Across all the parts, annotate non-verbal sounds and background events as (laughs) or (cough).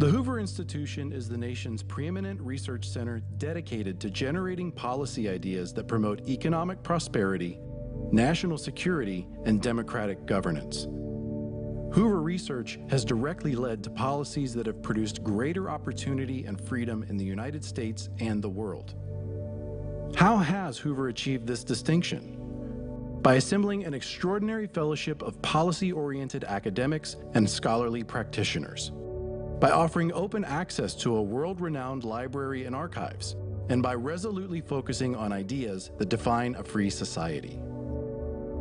The Hoover Institution is the nation's preeminent research center dedicated to generating policy ideas that promote economic prosperity, national security, and democratic governance. Hoover research has directly led to policies that have produced greater opportunity and freedom in the United States and the world. How has Hoover achieved this distinction? By assembling an extraordinary fellowship of policy-oriented academics and scholarly practitioners. By offering open access to a world-renowned library and archives. And by resolutely focusing on ideas that define a free society.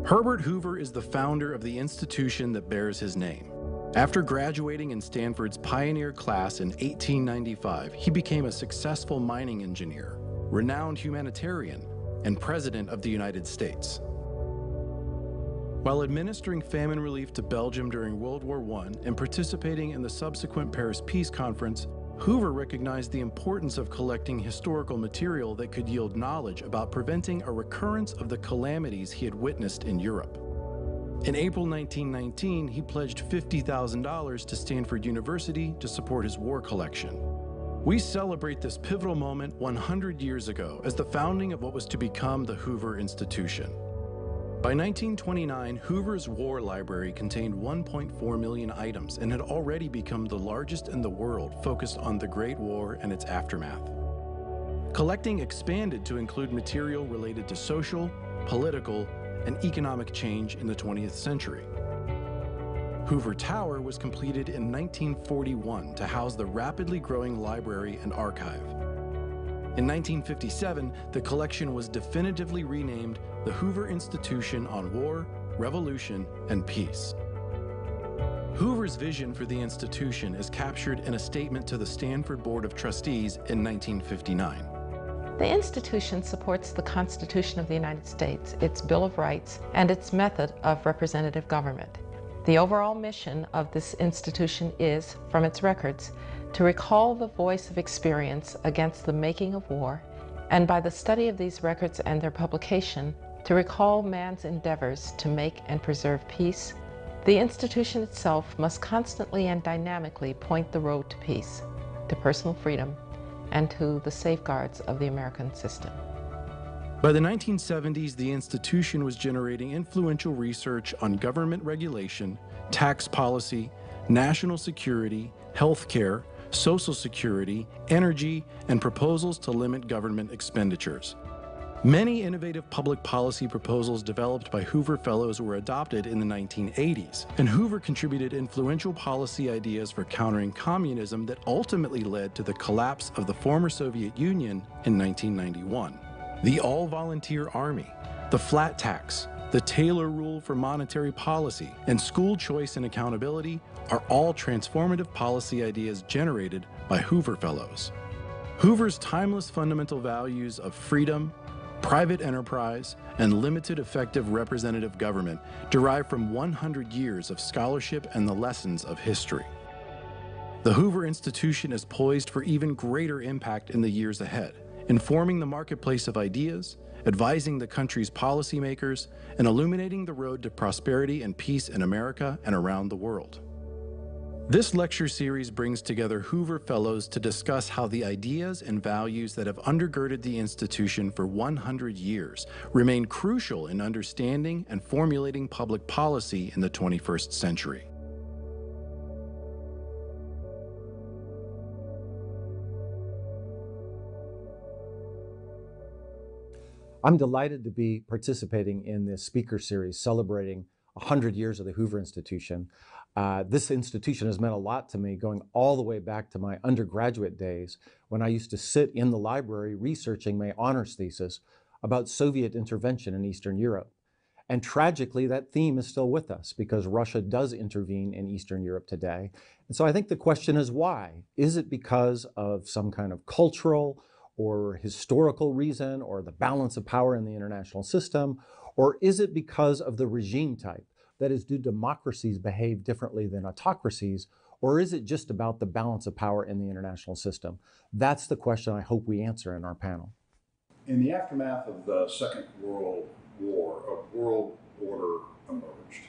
Herbert Hoover is the founder of the institution that bears his name. After graduating in Stanford's pioneer class in 1895, he became a successful mining engineer, renowned humanitarian, and President of the United States. While administering famine relief to Belgium during World War I and participating in the subsequent Paris Peace Conference, Hoover recognized the importance of collecting historical material that could yield knowledge about preventing a recurrence of the calamities he had witnessed in Europe. In April 1919, he pledged $50,000 to Stanford University to support his war collection. We celebrate this pivotal moment 100 years ago as the founding of what was to become the Hoover Institution. By 1929, Hoover's War Library contained 1.4 million items and had already become the largest in the world focused on the Great War and its aftermath. Collecting expanded to include material related to social, political, and economic change in the 20th century. Hoover Tower was completed in 1941 to house the rapidly growing library and archive. In 1957, the collection was definitively renamed the Hoover Institution on War, Revolution, and Peace. Hoover's vision for the institution is captured in a statement to the Stanford Board of Trustees in 1959. The institution supports the Constitution of the United States, its Bill of Rights, and its method of representative government. The overall mission of this institution is, from its records, to recall the voice of experience against the making of war, and by the study of these records and their publication, to recall man's endeavors to make and preserve peace, the institution itself must constantly and dynamically point the road to peace, to personal freedom, and to the safeguards of the American system. By the 1970s, the institution was generating influential research on government regulation, tax policy, national security, healthcare, social security, energy, and proposals to limit government expenditures. Many innovative public policy proposals developed by Hoover Fellows were adopted in the 1980s, and Hoover contributed influential policy ideas for countering communism that ultimately led to the collapse of the former Soviet Union in 1991. The all-volunteer army, the flat tax, the Taylor Rule for monetary policy, and school choice and accountability are all transformative policy ideas generated by Hoover Fellows. Hoover's timeless fundamental values of freedom, private enterprise, and limited effective representative government derive from 100 years of scholarship and the lessons of history. The Hoover Institution is poised for even greater impact in the years ahead, informing the marketplace of ideas, advising the country's policymakers, and illuminating the road to prosperity and peace in America and around the world. This lecture series brings together Hoover Fellows to discuss how the ideas and values that have undergirded the institution for 100 years remain crucial in understanding and formulating public policy in the 21st century. I'm delighted to be participating in this speaker series celebrating 100 years of the Hoover Institution. Uh, this institution has meant a lot to me going all the way back to my undergraduate days when I used to sit in the library researching my honors thesis about Soviet intervention in Eastern Europe. And tragically, that theme is still with us because Russia does intervene in Eastern Europe today. And so I think the question is why? Is it because of some kind of cultural or historical reason or the balance of power in the international system? Or is it because of the regime type? That is, do democracies behave differently than autocracies, or is it just about the balance of power in the international system? That's the question I hope we answer in our panel. In the aftermath of the Second World War, a world order emerged.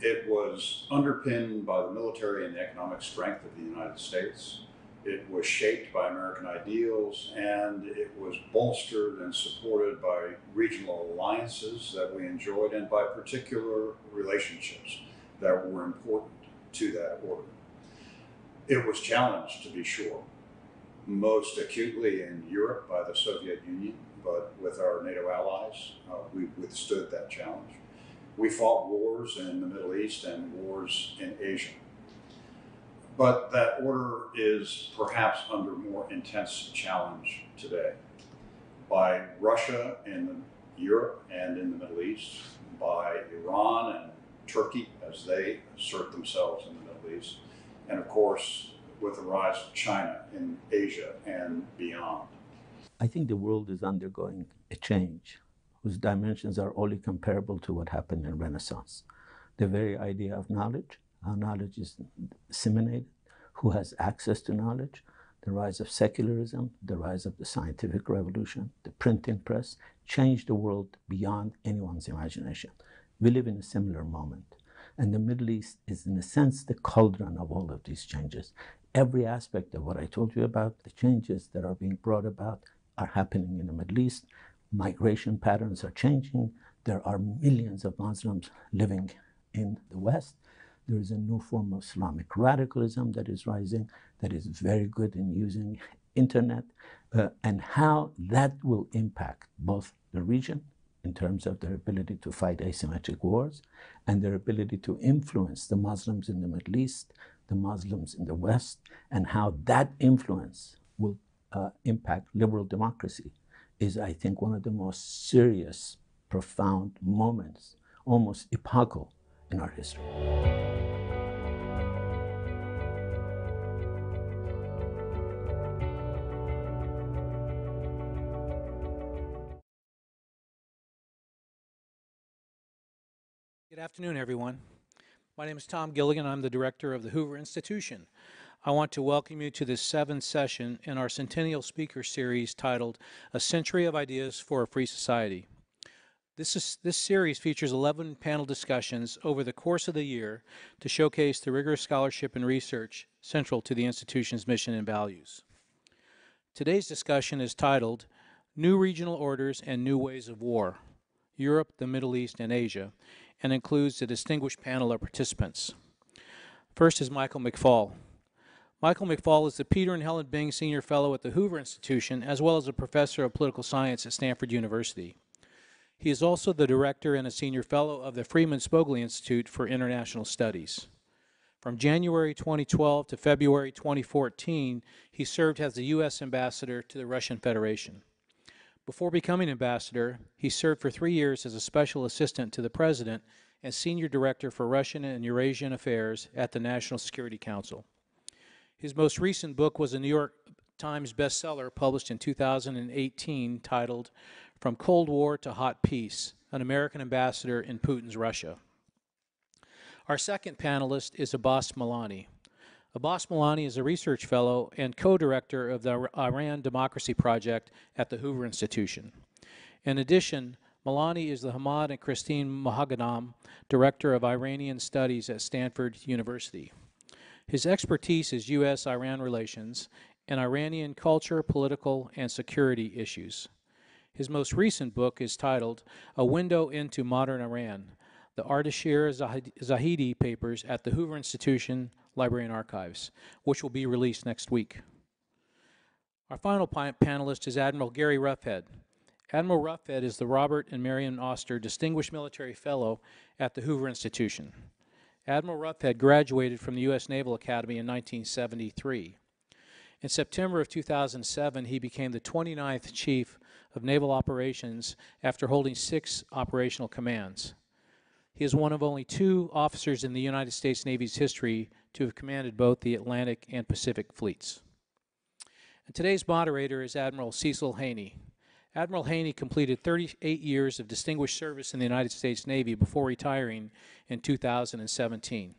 It was underpinned by the military and the economic strength of the United States. It was shaped by American ideals and it was bolstered and supported by regional alliances that we enjoyed and by particular relationships that were important to that order. It was challenged, to be sure, most acutely in Europe by the Soviet Union, but with our NATO allies, uh, we withstood that challenge. We fought wars in the Middle East and wars in Asia. But that order is perhaps under more intense challenge today by Russia in Europe and in the Middle East, by Iran and Turkey as they assert themselves in the Middle East, and of course with the rise of China in Asia and beyond. I think the world is undergoing a change whose dimensions are only comparable to what happened in Renaissance. The very idea of knowledge, how knowledge is disseminated, who has access to knowledge, the rise of secularism, the rise of the scientific revolution, the printing press changed the world beyond anyone's imagination. We live in a similar moment. And the Middle East is, in a sense, the cauldron of all of these changes. Every aspect of what I told you about, the changes that are being brought about, are happening in the Middle East. Migration patterns are changing. There are millions of Muslims living in the West. There is a new form of Islamic radicalism that is rising, that is very good in using internet, uh, and how that will impact both the region in terms of their ability to fight asymmetric wars and their ability to influence the Muslims in the Middle East, the Muslims in the West, and how that influence will uh, impact liberal democracy is, I think, one of the most serious, profound moments, almost epochal in our history. Good afternoon, everyone. My name is Tom Gilligan. I'm the director of the Hoover Institution. I want to welcome you to this seventh session in our Centennial Speaker Series titled A Century of Ideas for a Free Society. This, is, this series features 11 panel discussions over the course of the year to showcase the rigorous scholarship and research central to the institution's mission and values. Today's discussion is titled New Regional Orders and New Ways of War, Europe, the Middle East, and Asia, and includes a distinguished panel of participants. First is Michael McFaul. Michael McFaul is the Peter and Helen Bing Senior Fellow at the Hoover Institution, as well as a professor of political science at Stanford University. He is also the director and a senior fellow of the Freeman Spogli Institute for International Studies. From January 2012 to February 2014, he served as the U.S. ambassador to the Russian Federation. Before becoming ambassador, he served for three years as a special assistant to the president and senior director for Russian and Eurasian affairs at the National Security Council. His most recent book was a New York Times bestseller published in 2018 titled From Cold War to Hot Peace An American Ambassador in Putin's Russia. Our second panelist is Abbas Milani. Abbas Milani is a research fellow and co-director of the Iran Democracy Project at the Hoover Institution. In addition, Milani is the Hamid and Christine Moghadam Director of Iranian Studies at Stanford University. His expertise is U.S.-Iran relations and Iranian culture, political, and security issues. His most recent book is titled A Window into Modern Iran, the Ardeshir Zahedi Papers at the Hoover Institution Library and Archives, which will be released next week. Our final panelist is Admiral Gary Roughead. Admiral Roughead is the Robert and Marion Oster Distinguished Military Fellow at the Hoover Institution. Admiral Roughead graduated from the U.S. Naval Academy in 1973. In September of 2007, he became the 29th Chief of Naval Operations after holding six operational commands. He is one of only two officers in the United States Navy's history to have commanded both the Atlantic and Pacific fleets. And today's moderator is Admiral Cecil Haney. Admiral Haney completed 38 years of distinguished service in the United States Navy before retiring in 2017.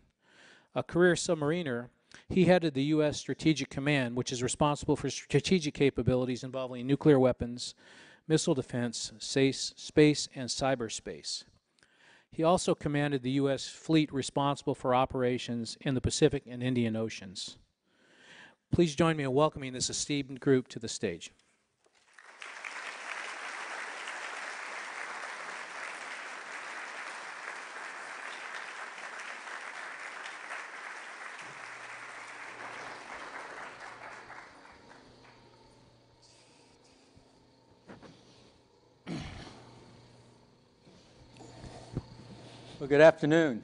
A career submariner, he headed the U.S. Strategic Command, which is responsible for strategic capabilities involving nuclear weapons, missile defense, space, and cyberspace. He also commanded the U.S. fleet responsible for operations in the Pacific and Indian Oceans. Please join me in welcoming this esteemed group to the stage. Good afternoon.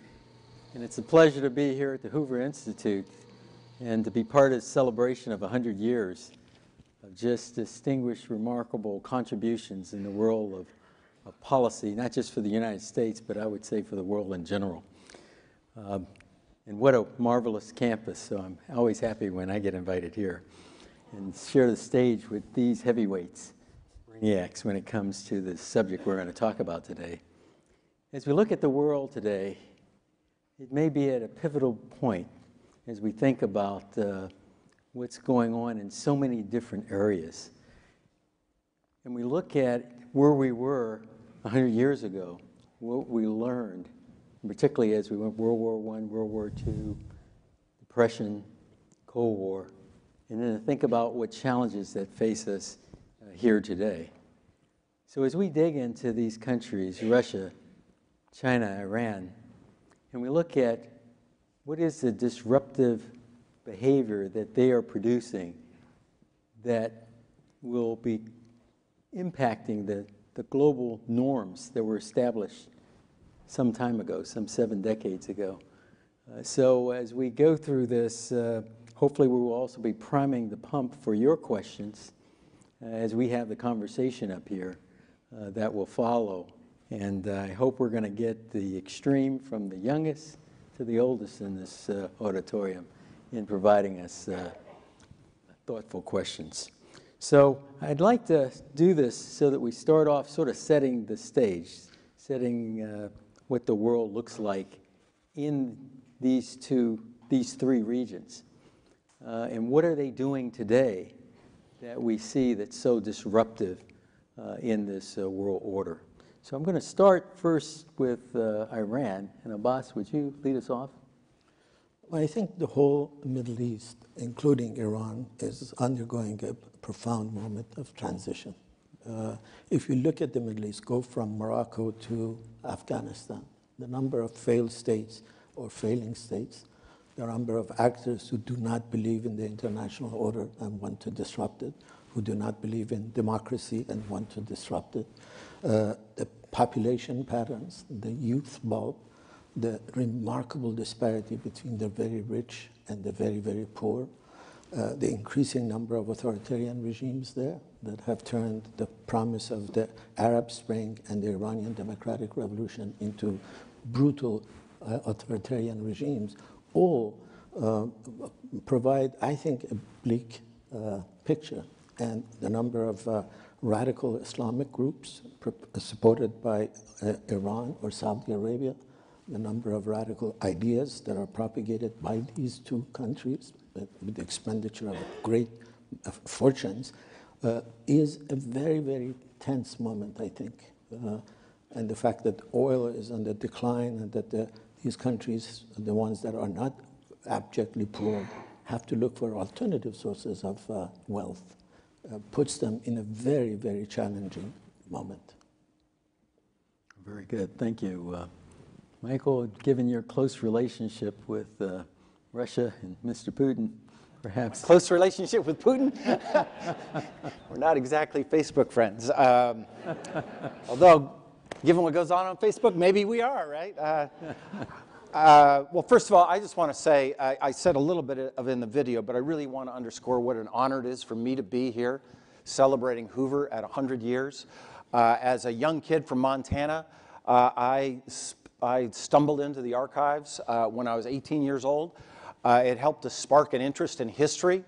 And it's a pleasure to be here at the Hoover Institute and to be part of the celebration of 100 years of just distinguished, remarkable contributions in the world of, of policy, not just for the United States, but I would say for the world in general. Um, and what a marvelous campus, so I'm always happy when I get invited here and share the stage with these heavyweights, brainiacs, when it comes to the subject we're going to talk about today. As we look at the world today, it may be at a pivotal point as we think about uh, what's going on in so many different areas. And we look at where we were 100 years ago, what we learned, particularly as we went World War I, World War II, Depression, Cold War, and then to think about what challenges that face us uh, here today. So as we dig into these countries, Russia, China, Iran, and we look at what is the disruptive behavior that they are producing that will be impacting the, the global norms that were established some time ago, some seven decades ago. Uh, so as we go through this, uh, hopefully we will also be priming the pump for your questions uh, as we have the conversation up here uh, that will follow. And I hope we're going to get the extreme from the youngest to the oldest in this uh, auditorium in providing us uh, thoughtful questions. So I'd like to do this so that we start off sort of setting the stage, setting uh, what the world looks like in these two, these three regions. Uh, and what are they doing today that we see that's so disruptive uh, in this uh, world order? So I'm going to start first with uh, Iran. And Abbas, would you lead us off? Well, I think the whole Middle East, including Iran, is undergoing a profound moment of transition. Uh, if you look at the Middle East, go from Morocco to Afghanistan, the number of failed states or failing states, the number of actors who do not believe in the international order and want to disrupt it, who do not believe in democracy and want to disrupt it, the population patterns, the youth bulge, the remarkable disparity between the very rich and the very, very poor, uh, the increasing number of authoritarian regimes there that have turned the promise of the Arab Spring and the Iranian Democratic Revolution into brutal uh, authoritarian regimes, all uh, provide, I think, a bleak uh, picture. And the number of uh, radical Islamic groups supported by uh, Iran or Saudi Arabia, the number of radical ideas that are propagated by these two countries uh, with the expenditure of great uh, fortunes, uh, is a very, very tense moment, I think. And the fact that oil is on the decline and that the, these countries, the ones that are not abjectly poor, have to look for alternative sources of wealth uh, puts them in a very, very challenging moment. Very good. Thank you. Uh, Michael, given your close relationship with uh, Russia and Mr. Putin, perhaps. Close relationship with Putin? (laughs) We're not exactly Facebook friends. Um, although, given what goes on on Facebook, maybe we are, right? Uh, well, first of all, I just want to say, I, I, said a little bit of in the video, but I really want to underscore what an honor it is for me to be here celebrating Hoover at 100 years. Uh, as a young kid from Montana, uh, I, I stumbled into the archives uh, when I was 18 years old. Uh, it helped to spark an interest in history.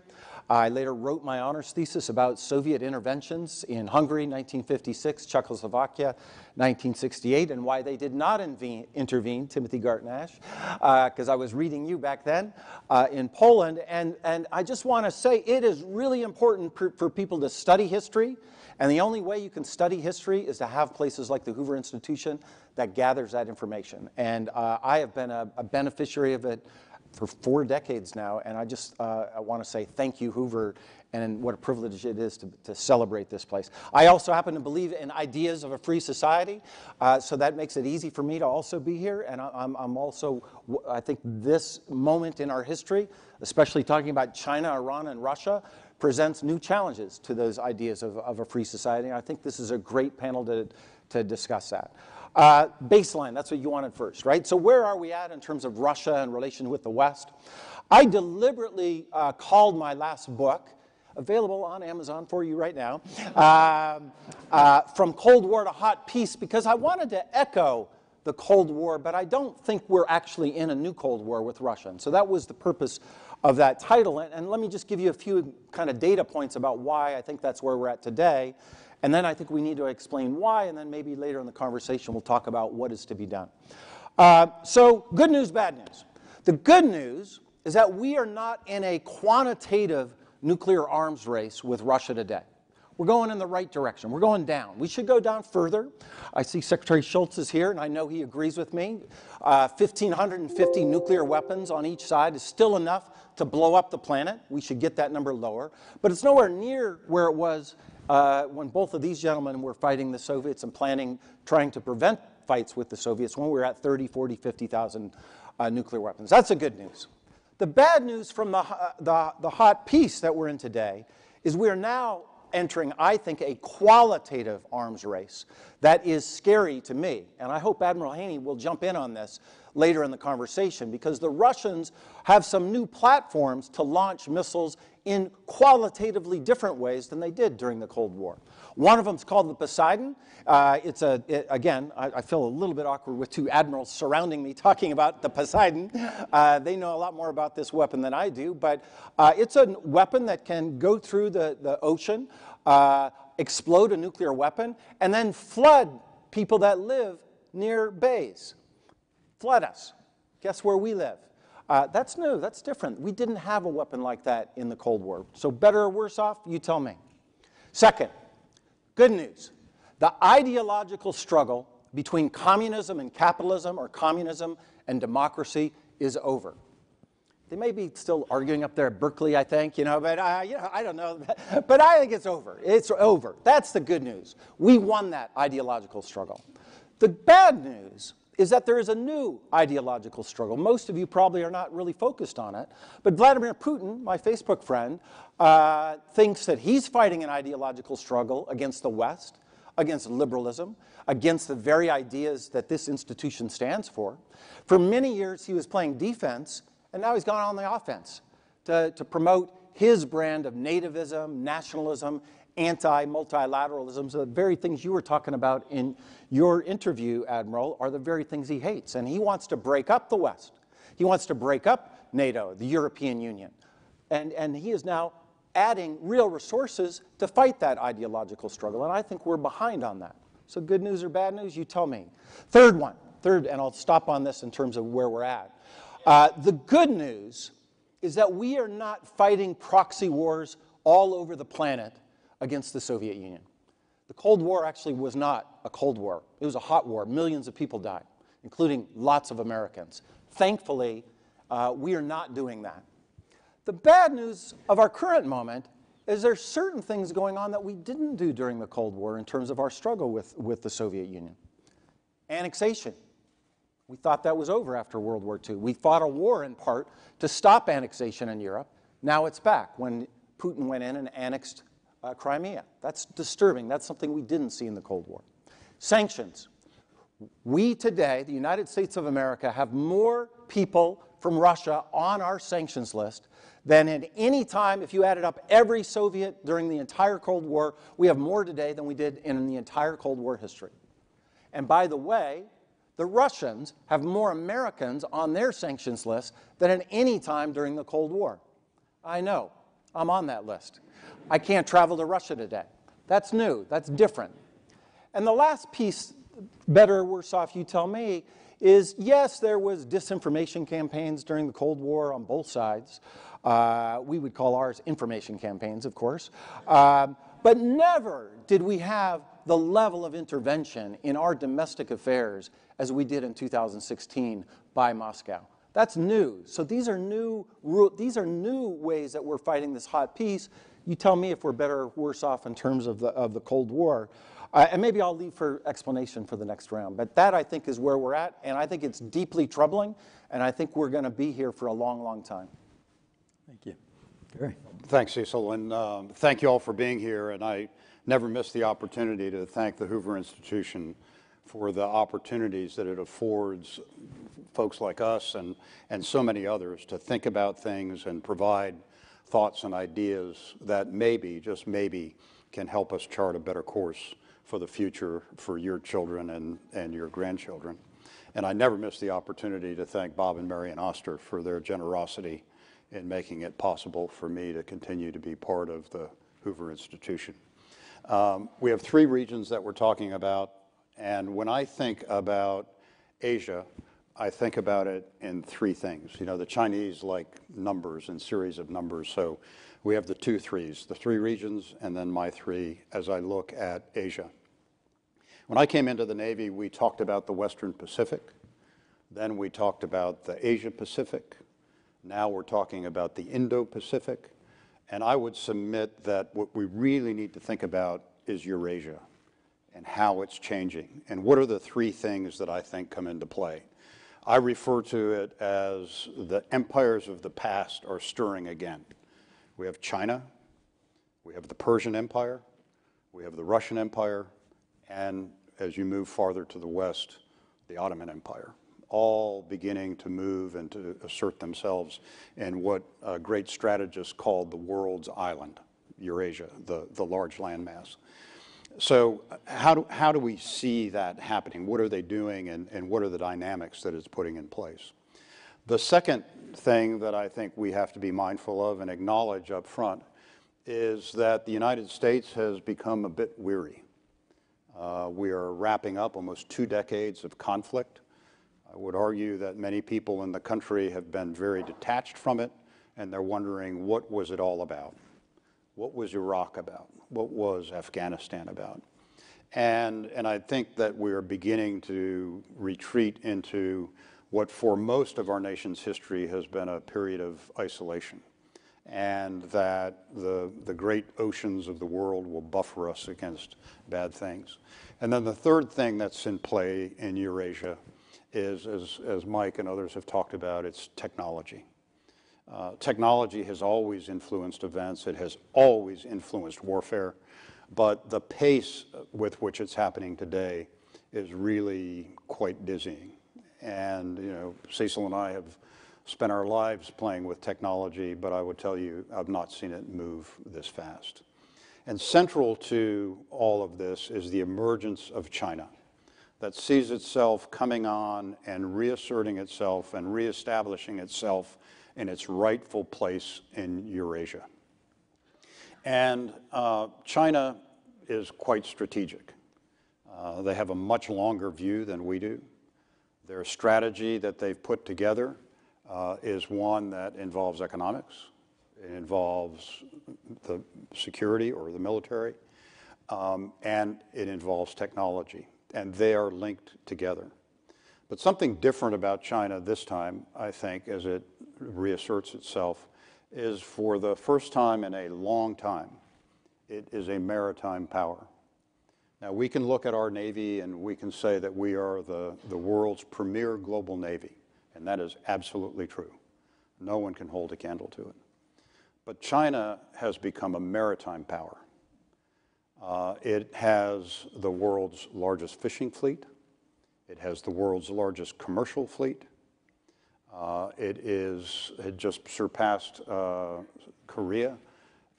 I later wrote my honors thesis about Soviet interventions in Hungary, 1956, Czechoslovakia, 1968, and why they did not intervene, Timothy Garton Ash, because uh, I was reading you back then, uh, in Poland. And, and I just want to say it is really important for, for people to study history And the only way you can study history is to have places like the Hoover Institution that gathers that information. And uh, I have been a, a, beneficiary of it for four decades now, and I just uh, I want to say thank you, Hoover, and what a privilege it is to, to, celebrate this place. I also happen to believe in ideas of a free society, uh, so that makes it easy for me to also be here. And I'm, I'm, also, I think this moment in our history, especially talking about China, Iran, and Russia, presents new challenges to those ideas of, of a free society. And I think this is a great panel to, to discuss that. Uh, baseline, that's what you wanted first, right? So where are we at in terms of Russia and relation with the West? I deliberately uh, called my last book, available on Amazon for you right now, um, uh, From Cold War to Hot Peace, because I wanted to echo the Cold War, but I don't think we're actually in a new Cold War with Russia. And so that was the purpose of that title. And, and let me just give you a few kind of data points about why I think that's where we're at today. And then I think we need to explain why, and then maybe later in the conversation we'll talk about what is to be done. Uh, so, good news, bad news. The good news is that we are not in a quantitative nuclear arms race with Russia today. We're going in the right direction. We're going down. We should go down further. I see Secretary Shultz is here, and I know he agrees with me. Uh, 1,550 nuclear weapons on each side is still enough to blow up the planet. We should get that number lower. But it's nowhere near where it was uh, when both of these gentlemen were fighting the Soviets and planning, trying to prevent fights with the Soviets when we were at 30, 40, 50,000 uh, nuclear weapons. That's the good news. The bad news from the, uh, the, the hot peace that we're in today is we are now entering, I think, a qualitative arms race that is scary to me. And I hope Admiral Haney will jump in on this later in the conversation because the Russians have some new platforms to launch missiles in qualitatively different ways than they did during the Cold War. One of them is called the Poseidon. Uh, it's a, it, again, I, I, feel a little bit awkward with two admirals surrounding me talking about the Poseidon. (laughs) Uh, they know a lot more about this weapon than I do, but uh, it's a weapon that can go through the, the ocean, uh, explode a nuclear weapon, and then flood people that live near bays. Flood us. Guess where we live? Uh, that's new, that's different. We didn't have a weapon like that in the Cold War. So better or worse off, you tell me. Second, good news. The ideological struggle between communism and capitalism or communism and democracy is over. They may be still arguing up there at Berkeley, I think, you know, but uh, you know, I don't know. (laughs) But I think it's over. It's over. That's the good news. We won that ideological struggle. The bad news is that there is a new ideological struggle. Most of you probably are not really focused on it, but Vladimir Putin, my Facebook friend, uh, thinks that he's fighting an ideological struggle against the West, against liberalism, against the very ideas that this institution stands for. For many years, he was playing defense, and now he's gone on the offense to, to promote his brand of nativism, nationalism, anti-multilateralism, So the very things you were talking about in your interview, Admiral, are the very things he hates. And he wants to break up the West. He wants to break up NATO, the European Union. And, and he is now adding real resources to fight that ideological struggle. And I think we're behind on that. So good news or bad news, you tell me. Third one, third, and I'll stop on this in terms of where we're at. Uh, the good news is that we are not fighting proxy wars all over the planet against the Soviet Union. The Cold War actually was not a Cold War. It was a hot war. Millions of people died, including lots of Americans. Thankfully, uh, we are not doing that. The bad news of our current moment is there's certain things going on that we didn't do during the Cold War in terms of our struggle with, with the Soviet Union. Annexation. We thought that was over after World War II. We fought a war in part to stop annexation in Europe. Now it's back when Putin went in and annexed uh, Crimea. That's disturbing. That's something we didn't see in the Cold War. Sanctions. We today, the United States of America, have more people from Russia on our sanctions list than in any time, if you added up every Soviet during the entire Cold War, we have more today than we did in the entire Cold War history. And by the way, the Russians have more Americans on their sanctions list than at any time during the Cold War. I know, I'm on that list. I can't travel to Russia today. That's new, that's different. And the last piece, better or worse off, you tell me, is yes, there was disinformation campaigns during the Cold War on both sides. Uh, we would call ours information campaigns, of course. Um, But never did we have the level of intervention in our domestic affairs as we did in 2016 by Moscow. That's new. So these are new, these are new ways that we're fighting this hot peace. You tell me if we're better or worse off in terms of the, of the Cold War. Uh, and maybe I'll leave for explanation for the next round. But that, I think, is where we're at. And I think it's deeply troubling. And I think we're going to be here for a long, long time. Thank you. Gary. Thanks, Cecil. And um, thank you all for being here. And I never miss the opportunity to thank the Hoover Institution for the opportunities that it affords folks like us and, and so many others to think about things and provide thoughts and ideas that maybe, just maybe, can help us chart a better course for the future for your children and, and your grandchildren. And I never miss the opportunity to thank Bob and Marion Oster for their generosity in making it possible for me to continue to be part of the Hoover Institution. Um, we have three regions that we're talking about, and when I think about Asia, I think about it in three things. You know, the Chinese like numbers and series of numbers, so we have the two threes, the three regions, and then my three as I look at Asia. When I came into the Navy, we talked about the Western Pacific. Then we talked about the Asia Pacific. Now we're talking about the Indo-Pacific. And I would submit that what we really need to think about is Eurasia and how it's changing. And what are the three things that I think come into play? I refer to it as the empires of the past are stirring again. We have China, we have the Persian Empire, we have the Russian Empire, and as you move farther to the west, the Ottoman Empire, all beginning to move and to assert themselves in what a great strategist called the world's island, Eurasia, the, the large landmass. So how do, how do we see that happening? What are they doing and, and what are the dynamics that it's putting in place? The second thing that I think we have to be mindful of and acknowledge up front is that the United States has become a bit weary. Uh, we are wrapping up almost two decades of conflict. I would argue that many people in the country have been very detached from it, and they're wondering what was it all about? What was Iraq about? What was Afghanistan about? And, and I think that we're beginning to retreat into what for most of our nation's history has been a period of isolation and that the, the great oceans of the world will buffer us against bad things. And then the third thing that's in play in Eurasia is, as, as Mike and others have talked about, it's technology. Uh, technology has always influenced events. It has always influenced warfare. But the pace with which it's happening today is really quite dizzying. And, you know, Cecil and I have spent our lives playing with technology, but I would tell you, I've not seen it move this fast. And central to all of this is the emergence of China that sees itself coming on and reasserting itself and reestablishing itself in its rightful place in Eurasia. And uh, China is quite strategic. Uh, they have a much longer view than we do. Their strategy that they've put together uh, is one that involves economics, it involves the security or the military, um, and it involves technology and they are linked together. But something different about China this time, I think, as it reasserts itself, is for the first time in a long time, it is a maritime power. Now, we can look at our Navy and we can say that we are the, the world's premier global Navy, and that is absolutely true. No one can hold a candle to it. But China has become a maritime power. Uh, it has the world's largest fishing fleet. It has the world's largest commercial fleet. Uh, it is it just surpassed uh, Korea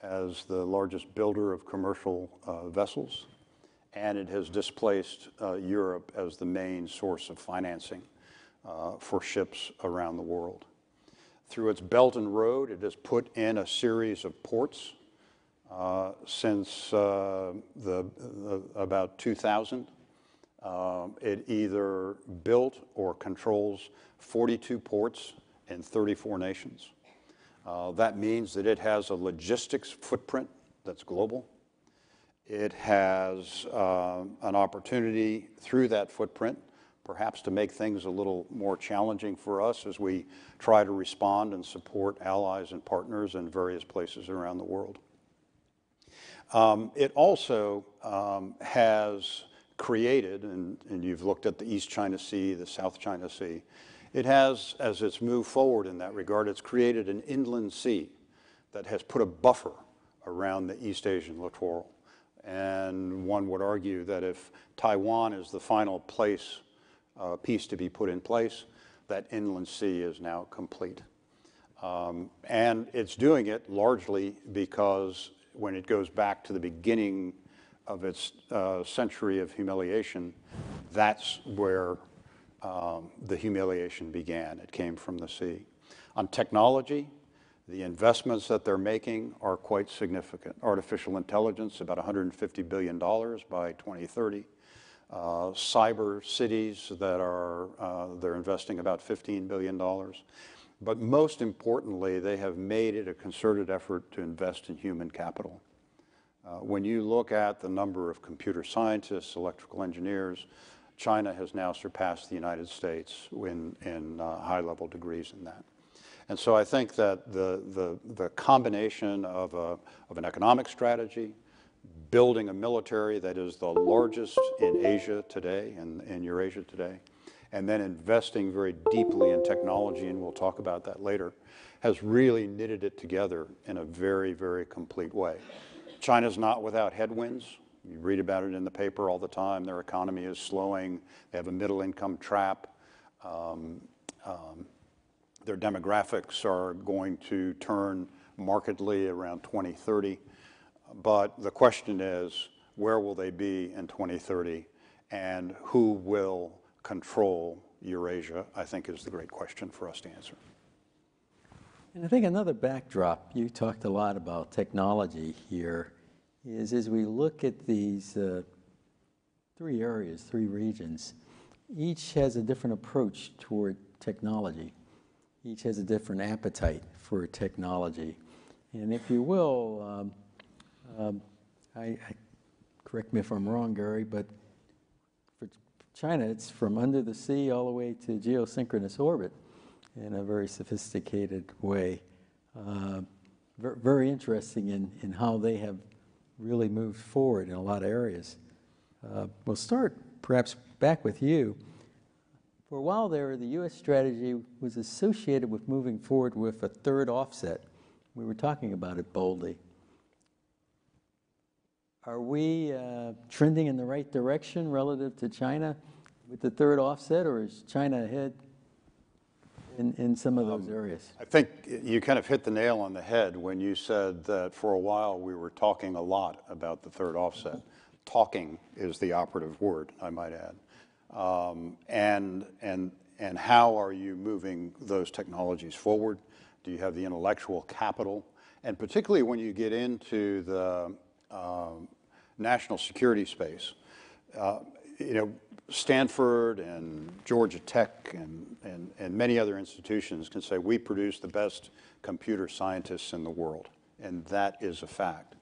as the largest builder of commercial uh, vessels, and it has displaced Europe as the main source of financing for ships around the world. Through its Belt and Road, it has put in a series of ports since about 2000. Uh, it either built or controls 42 ports in 34 nations. Uh, that means that it has a logistics footprint that's global. It has uh, an opportunity through that footprint, perhaps to make things a little more challenging for us as we try to respond and support allies and partners in various places around the world. Um, it also um, has created, and, and you've looked at the East China Sea, the South China Sea, it has, as it's moved forward in that regard, it's created an inland sea that has put a buffer around the East Asian littoral. And one would argue that if Taiwan is the final place, uh, piece to be put in place, that inland sea is now complete. Um, and it's doing it largely because when it goes back to the beginning of its uh, century of humiliation, that's where um, the humiliation began. It came from the sea. On technology, the investments that they're making are quite significant. Artificial intelligence, about $150 billion by 2030. Uh, cyber cities that are, uh, they're investing about $15 billion. But most importantly, they have made it a concerted effort to invest in human capital. Uh, when you look at the number of computer scientists, electrical engineers, China has now surpassed the United States in, in uh, high-level degrees in that. And so I think that the, the, the combination of, a, of an economic strategy, building a military that is the largest in Asia today and in Eurasia today, and then investing very deeply in technology, and we'll talk about that later, has really knitted it together in a very, very complete way. China's not without headwinds. You read about it in the paper all the time. Their economy is slowing. They have a middle income trap. Um, um, their demographics are going to turn markedly around 2030. But the question is, where will they be in 2030? And who will control Eurasia, I think is the great question for us to answer. And I think another backdrop, you talked a lot about technology here, is as we look at these uh, three areas, three regions, each has a different approach toward technology. Each has a different appetite for technology. And if you will, um, um, I, I, correct me if I'm wrong, Gary, but for China, it's from under the sea all the way to geosynchronous orbit in a very sophisticated way. Uh, ver very interesting in, in how they have really moved forward in a lot of areas. Uh, we'll start perhaps back with you. For a while there, the U.S. strategy was associated with moving forward with a third offset. We were talking about it boldly. Are we uh, trending in the right direction relative to China with the third offset, or is China ahead in, in some of those um, areas? I think you kind of hit the nail on the head when you said that for a while we were talking a lot about the third offset. Talking is the operative word, I might add. Um, and, and, and how are you moving those technologies forward? Do you have the intellectual capital? And particularly when you get into the um, national security space, uh, you know, Stanford and Georgia Tech and, and, and many other institutions can say we produce the best computer scientists in the world, and that is a fact.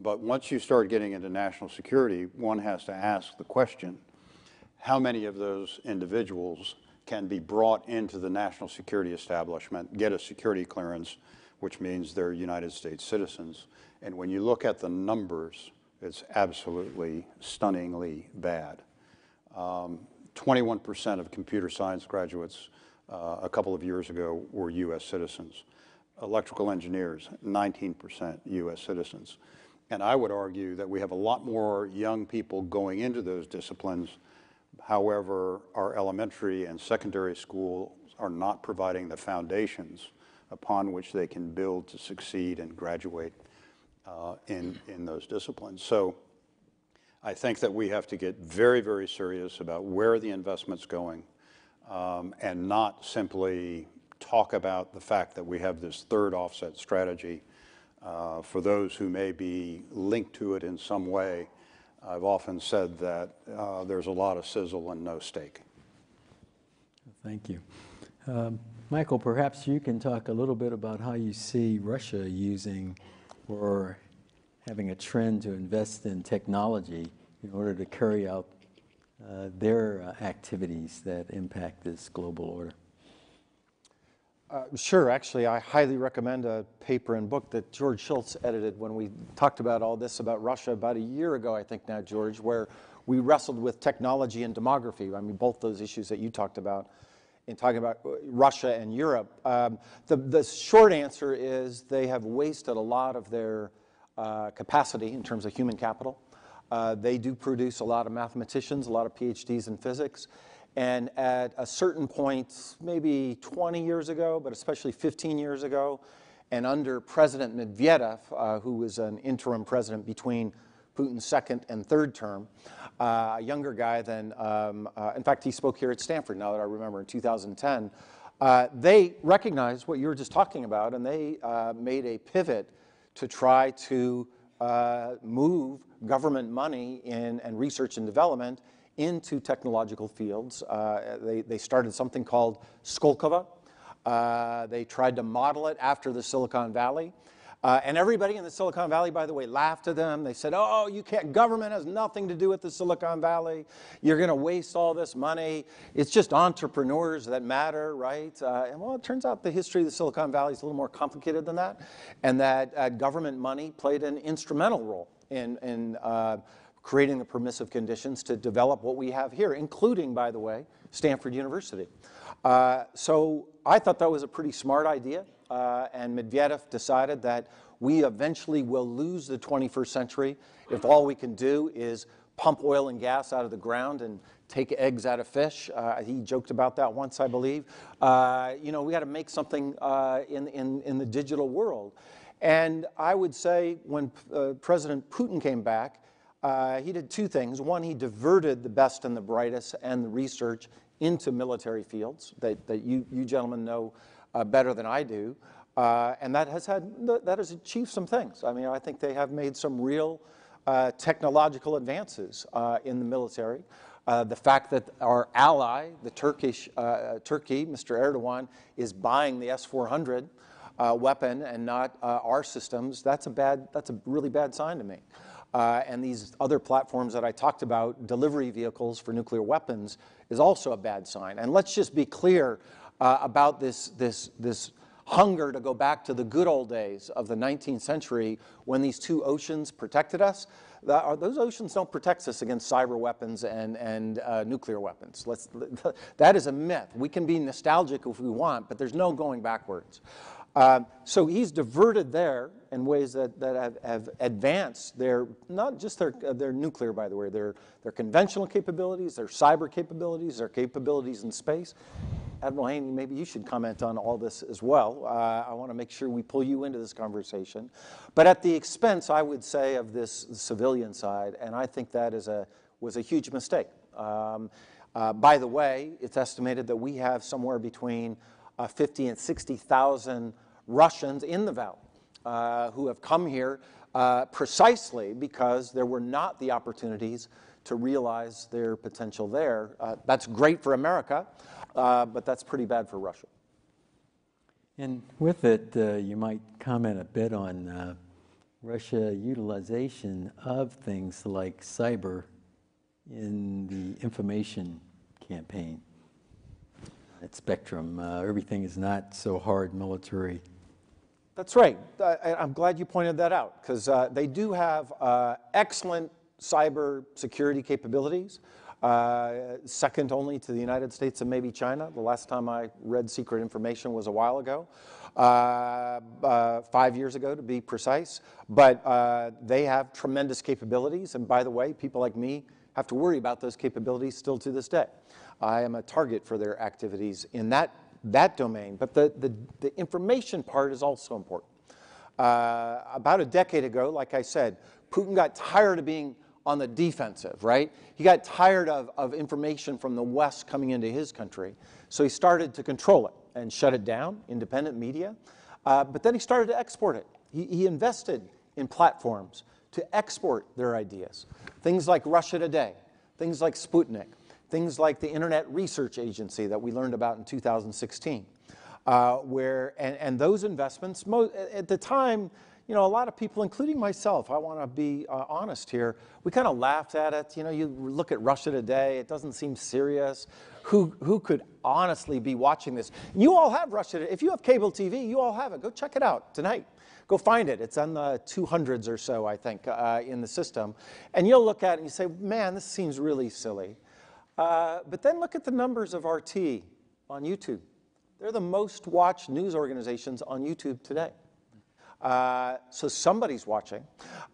But once you start getting into national security, one has to ask the question, how many of those individuals can be brought into the national security establishment, get a security clearance, which means they're United States citizens. And when you look at the numbers, it's absolutely stunningly bad. 21% um, of computer science graduates uh, a couple of years ago were U.S. citizens. Electrical engineers, 19% U.S. citizens. And I would argue that we have a lot more young people going into those disciplines. However, our elementary and secondary schools are not providing the foundations upon which they can build to succeed and graduate uh, in, in those disciplines. So I think that we have to get very, very serious about where the investment's going um, and not simply talk about the fact that we have this third offset strategy. Uh, for those who may be linked to it in some way, I've often said that uh, there's a lot of sizzle and no steak. Thank you. Um, Michael, perhaps you can talk a little bit about how you see Russia using or having a trend to invest in technology in order to carry out uh, their uh, activities that impact this global order? Uh, sure, actually, I highly recommend a paper and book that George Shultz edited when we talked about all this about Russia about a year ago, I think now, George, where we wrestled with technology and demography. I mean, both those issues that you talked about in talking about uh, Russia and Europe. Um, the, the short answer is they have wasted a lot of their uh, capacity in terms of human capital. Uh, they do produce a lot of mathematicians, a lot of PhDs in physics. And at a certain point, maybe 20 years ago, but especially 15 years ago, and under President Medvedev, uh, who was an interim president between Putin's second and third term, uh, a younger guy than, um, uh, in fact, he spoke here at Stanford, now that I remember, in 2010. Uh, they recognized what you were just talking about, and they uh, made a pivot to try to uh, move government money in, and research and development into technological fields. Uh, they, they started something called Skolkovo. Uh, they tried to model it after the Silicon Valley. Uh, and everybody in the Silicon Valley, by the way, laughed at them. They said, oh, you can't, government has nothing to do with the Silicon Valley. You're going to waste all this money. It's just entrepreneurs that matter, right? Uh, and well, it turns out the history of the Silicon Valley is a little more complicated than that, and that uh, government money played an instrumental role in, in uh, creating the permissive conditions to develop what we have here, including, by the way, Stanford University. Uh, so I thought that was a pretty smart idea, uh, and Medvedev decided that we eventually will lose the 21st century if all we can do is pump oil and gas out of the ground and take eggs out of fish. Uh, he joked about that once, I believe. Uh, you know, we got to make something uh, in, in, in the digital world. And I would say when uh, President Putin came back, uh, he did two things. One, he diverted the best and the brightest and the research into military fields that, that you, you gentlemen know uh, better than I do. Uh, and that has, had, that has achieved some things. I mean, I think they have made some real uh, technological advances uh, in the military. Uh, the fact that our ally, the Turkish, Turkey, Mr. Erdogan, is buying the S-400 weapon and not our systems, that's a, bad, that's a really bad sign to me uh, and these other platforms that I talked about, delivery vehicles for nuclear weapons, is also a bad sign. And let's just be clear uh, about this, this, this hunger to go back to the good old days of the 19th century when these two oceans protected us. That, those oceans don't protect us against cyber weapons and, and uh, nuclear weapons. Let's, (laughs) that is a myth. We can be nostalgic if we want, but there's no going backwards. Uh, so he's diverted there in ways that, that have, have advanced their, not just their, uh, their nuclear, by the way, their, their conventional capabilities, their cyber capabilities, their capabilities in space. Admiral Haney, maybe you should comment on all this as well. Uh, I want to make sure we pull you into this conversation. But at the expense, I would say, of this civilian side, and I think that is a, was a huge mistake. Um, uh, by the way, it's estimated that we have somewhere between uh, 50 and 60,000 Russians in the valley uh, who have come here uh, precisely because there were not the opportunities to realize their potential there. Uh, that's great for America, uh, but that's pretty bad for Russia. And with it, uh, you might comment a bit on Russia utilization of things like cyber in the information campaign at Spectrum. Uh, everything is not so hard military. That's right. I, am glad you pointed that out because uh, they do have uh, excellent cyber security capabilities, uh, second only to the United States and maybe China. The last time I read secret information was a while ago, uh, uh, five years ago to be precise. But they have tremendous capabilities. And by the way, people like me have to worry about those capabilities still to this day. I am a target for their activities in that, that domain. But the, the, the information part is also important. Uh, about a decade ago, like I said, Putin got tired of being on the defensive, right? He got tired of, of information from the West coming into his country. So he started to control it and shut it down, independent media. Uh, but then he started to export it. He, he invested in platforms to export their ideas. Things like Russia Today, things like Sputnik, things like the Internet Research Agency that we learned about in 2016, uh, where, and, and, those investments, at the time, you know, a lot of people, including myself, I want to be uh, honest here, we kind of laughed at it. You know, you look at Russia today, it doesn't seem serious. Who, who could honestly be watching this? You all have Russia. If you have cable TV, you all have it. Go check it out tonight. Go find it. It's on the 200s or so, I think, uh, in the system. And you'll look at it and you say, man, this seems really silly. Uh, but then look at the numbers of RT on YouTube. They're the most watched news organizations on YouTube today. Uh, so somebody's watching.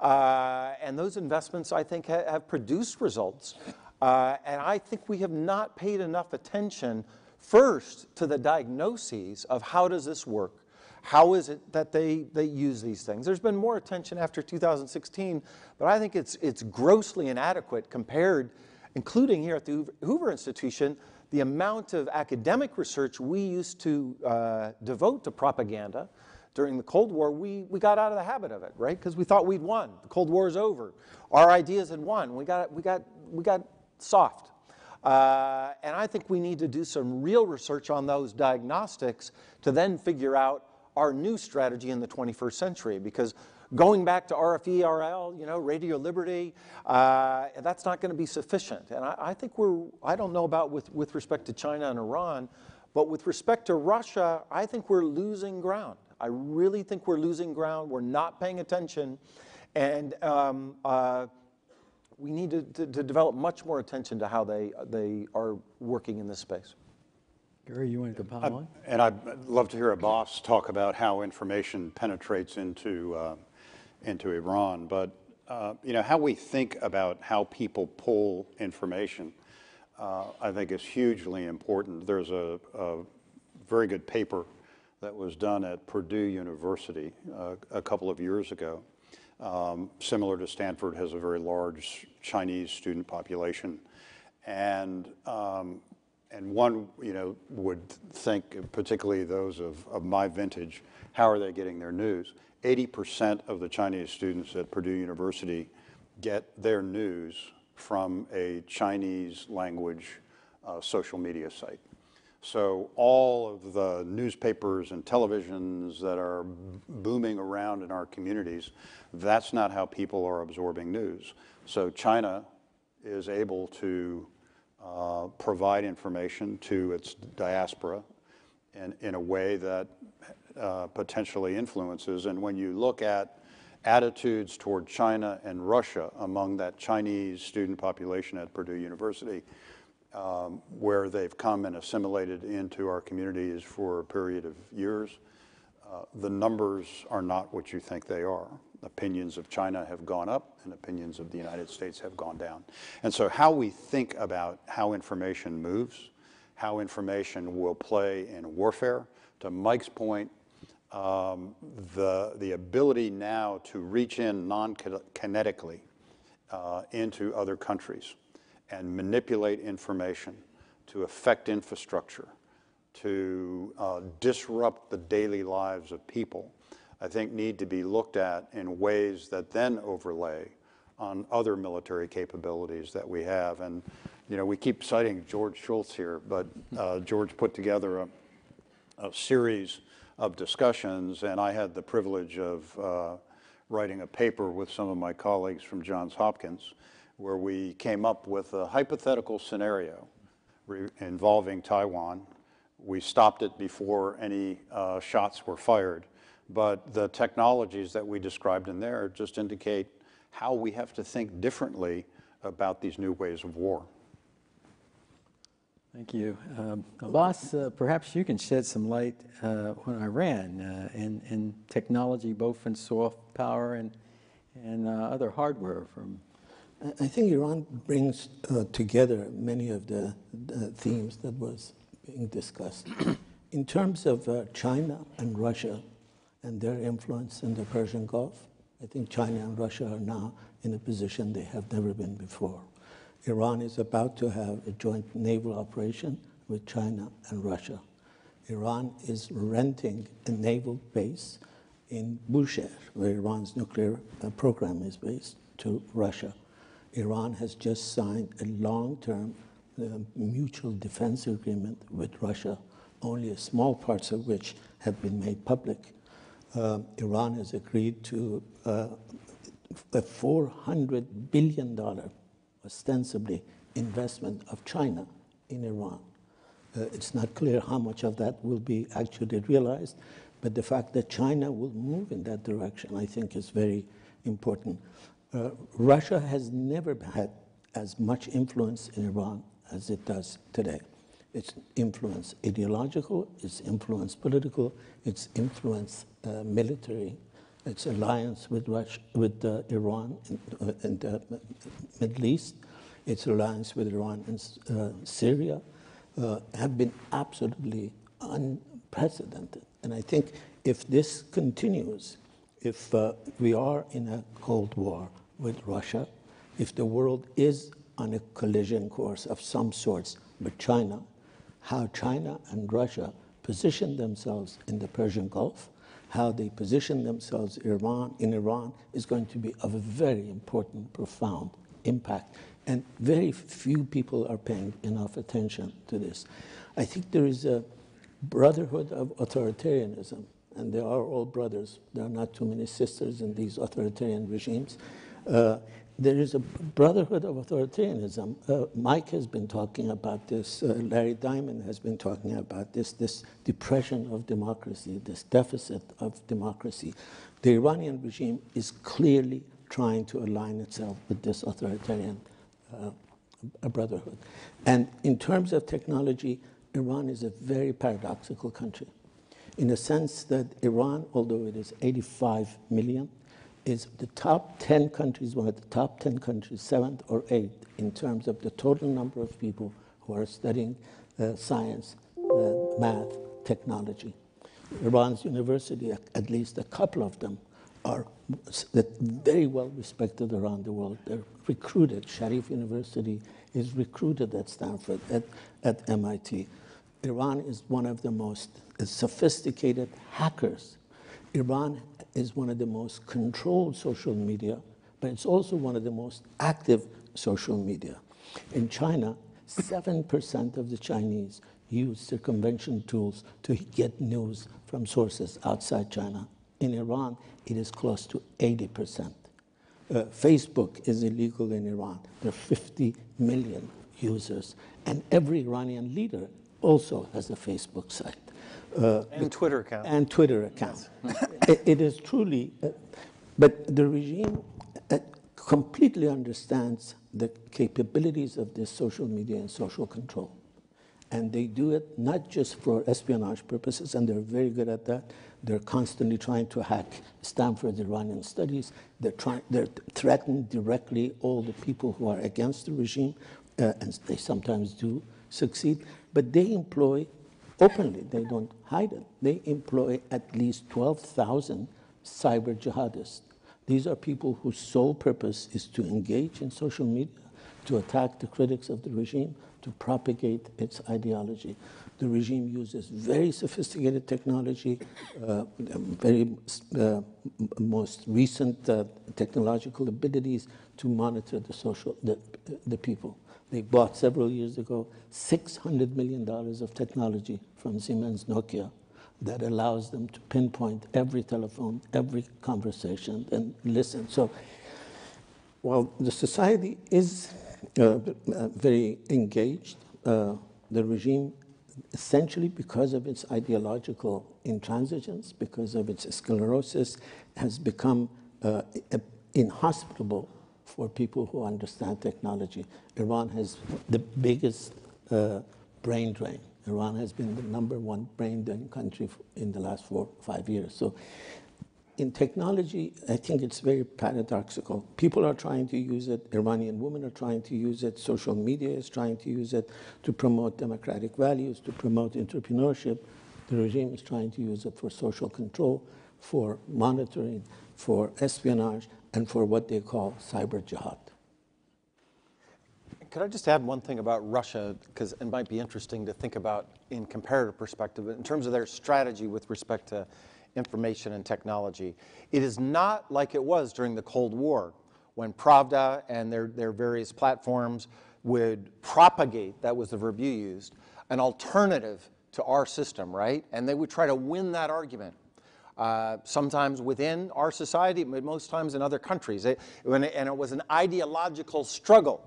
Uh, and those investments, I think, ha have produced results. Uh, and I think we have not paid enough attention first to the diagnoses of how does this work? How is it that they, they use these things? There's been more attention after 2016, but I think it's, it's grossly inadequate compared, including here at the Hoover Institution, the amount of academic research we used to devote to propaganda during the Cold War, we, we got out of the habit of it, right? Because we thought we'd won. The Cold War is over. Our ideas had won. We got, we got, we got soft. Uh, and I think we need to do some real research on those diagnostics to then figure out our new strategy in the 21st century. Because going back to RFE, RL, you know, Radio Liberty, uh, that's not going to be sufficient. And I, I, think we're, I don't know about with, with respect to China and Iran, but with respect to Russia, I think we're losing ground. I really think we're losing ground. We're not paying attention. And um, uh, we need to, to, to, develop much more attention to how they, they are working in this space. Gary, you want to come on? And I'd love to hear Abbas talk about how information penetrates into, uh, into Iran. But uh, you know, how we think about how people pull information, uh, I think is hugely important. There's a, a very good paper that was done at Purdue University uh, a couple of years ago. Um, similar to Stanford, has a very large Chinese student population. And, um, and one, you know, would think, particularly those of, of my vintage, how are they getting their news? 80% of the Chinese students at Purdue University get their news from a Chinese language uh, social media site. So all of the newspapers and televisions that are booming around in our communities, that's not how people are absorbing news. So China is able to uh, provide information to its diaspora in, in a way that uh, potentially influences. And when you look at attitudes toward China and Russia among that Chinese student population at Purdue University, um, where they've come and assimilated into our communities for a period of years, uh, the numbers are not what you think they are. Opinions of China have gone up and opinions of the United States have gone down. And so how we think about how information moves, how information will play in warfare, to Mike's point, um, the, the ability now to reach in non-kinetically uh, into other countries and manipulate information to affect infrastructure, to uh, disrupt the daily lives of people, I think need to be looked at in ways that then overlay on other military capabilities that we have. And, you know, we keep citing George Shultz here, but uh, George put together a, a, series of discussions, and I had the privilege of uh, writing a paper with some of my colleagues from Johns Hopkins where we came up with a hypothetical scenario involving Taiwan. We stopped it before any uh, shots were fired. But the technologies that we described in there just indicate how we have to think differently about these new ways of war. Thank you. Um, Abbas, uh, perhaps you can shed some light uh, on Iran uh, and, and technology, both in soft power and, and uh, other hardware from I think Iran brings uh, together many of the, the, themes that was being discussed. (clears throat) in terms of uh, China and Russia and their influence in the Persian Gulf, I think China and Russia are now in a position they have never been before. Iran is about to have a joint naval operation with China and Russia. Iran is renting a naval base in Bushehr, where Iran's nuclear uh, program is based, to Russia. Iran has just signed a long-term uh, mutual defense agreement with Russia, only a small parts of which have been made public. uh, Iran has agreed to uh, a $400 billion, ostensibly, investment of China in Iran. Uh, it's not clear how much of that will be actually realized, but the fact that China will move in that direction, I think, is very important. Uh, Russia has never had as much influence in Iran as it does today. Its influence ideological, its influence political, its influence uh, military, its alliance with, Russia, with uh, Iran in, uh, in, the Middle East, its alliance with Iran uh, Syria, uh, have been absolutely unprecedented. And I think if this continues, if uh, we are in a Cold War with Russia, if the world is on a collision course of some sorts with China, how China and Russia position themselves in the Persian Gulf, how they position themselves Iran, in Iran is going to be of a very important, profound impact. And very few people are paying enough attention to this. I think there is a brotherhood of authoritarianism, and they are all brothers. There are not too many sisters in these authoritarian regimes. Uh, there is a brotherhood of authoritarianism. Uh, Mike has been talking about this, uh, Larry Diamond has been talking about this, this depression of democracy, this deficit of democracy. The Iranian regime is clearly trying to align itself with this authoritarian uh, brotherhood. And in terms of technology, Iran is a very paradoxical country in the sense that Iran, although it is 85 million, is the top 10 countries, one of the top 10 countries, seventh or eighth, in terms of the total number of people who are studying uh, science, uh, math, technology. Iran's university, at least a couple of them, are very well respected around the world. They're recruited. Sharif University is recruited at Stanford, at, at MIT. Iran is one of the most sophisticated hackers. Iran is one of the most controlled social media, but it's also one of the most active social media. In China, 7% of the Chinese use circumvention tools to get news from sources outside China. In Iran, it is close to 80%. Uh, Facebook is illegal in Iran. There are 50 million users. And every Iranian leader also has a Facebook site. Uh, and Twitter account. And Twitter account. it, it is truly, uh, but the regime uh, completely understands the capabilities of this social media and social control. And they do it not just for espionage purposes, and they're very good at that. They're constantly trying to hack Stanford Iranian studies. They're, trying, they're threatening directly all the people who are against the regime, uh, and they sometimes do succeed. But they employ openly, they don't hide it. They employ at least 12,000 cyber jihadists. These are people whose sole purpose is to engage in social media, to attack the critics of the regime, to propagate its ideology. The regime uses very sophisticated technology, uh, very uh, most recent uh, technological abilities to monitor the social the, the people. They bought several years ago $600 million of technology from Siemens Nokia that allows them to pinpoint every telephone, every conversation, and listen. So while the society is uh, very engaged, uh, the regime, essentially because of its ideological intransigence, because of its sclerosis, has become uh, inhospitable for people who understand technology. Iran has the biggest uh, brain drain. Iran has been the number one brain drain country in the last four, five years. So in technology, I think it's very paradoxical. People are trying to use it, Iranian women are trying to use it, social media is trying to use it to promote democratic values, to promote entrepreneurship. The regime is trying to use it for social control, for monitoring, for espionage, and for what they call cyber jihad. Could I just add one thing about Russia, because it might be interesting to think about in comparative perspective, in terms of their strategy with respect to information and technology. It is not like it was during the Cold War, when Pravda and their, their various platforms would propagate, that was the verb you used, an alternative to our system, right? And they would try to win that argument. Uh, sometimes within our society, but most times in other countries. It, and it was an ideological struggle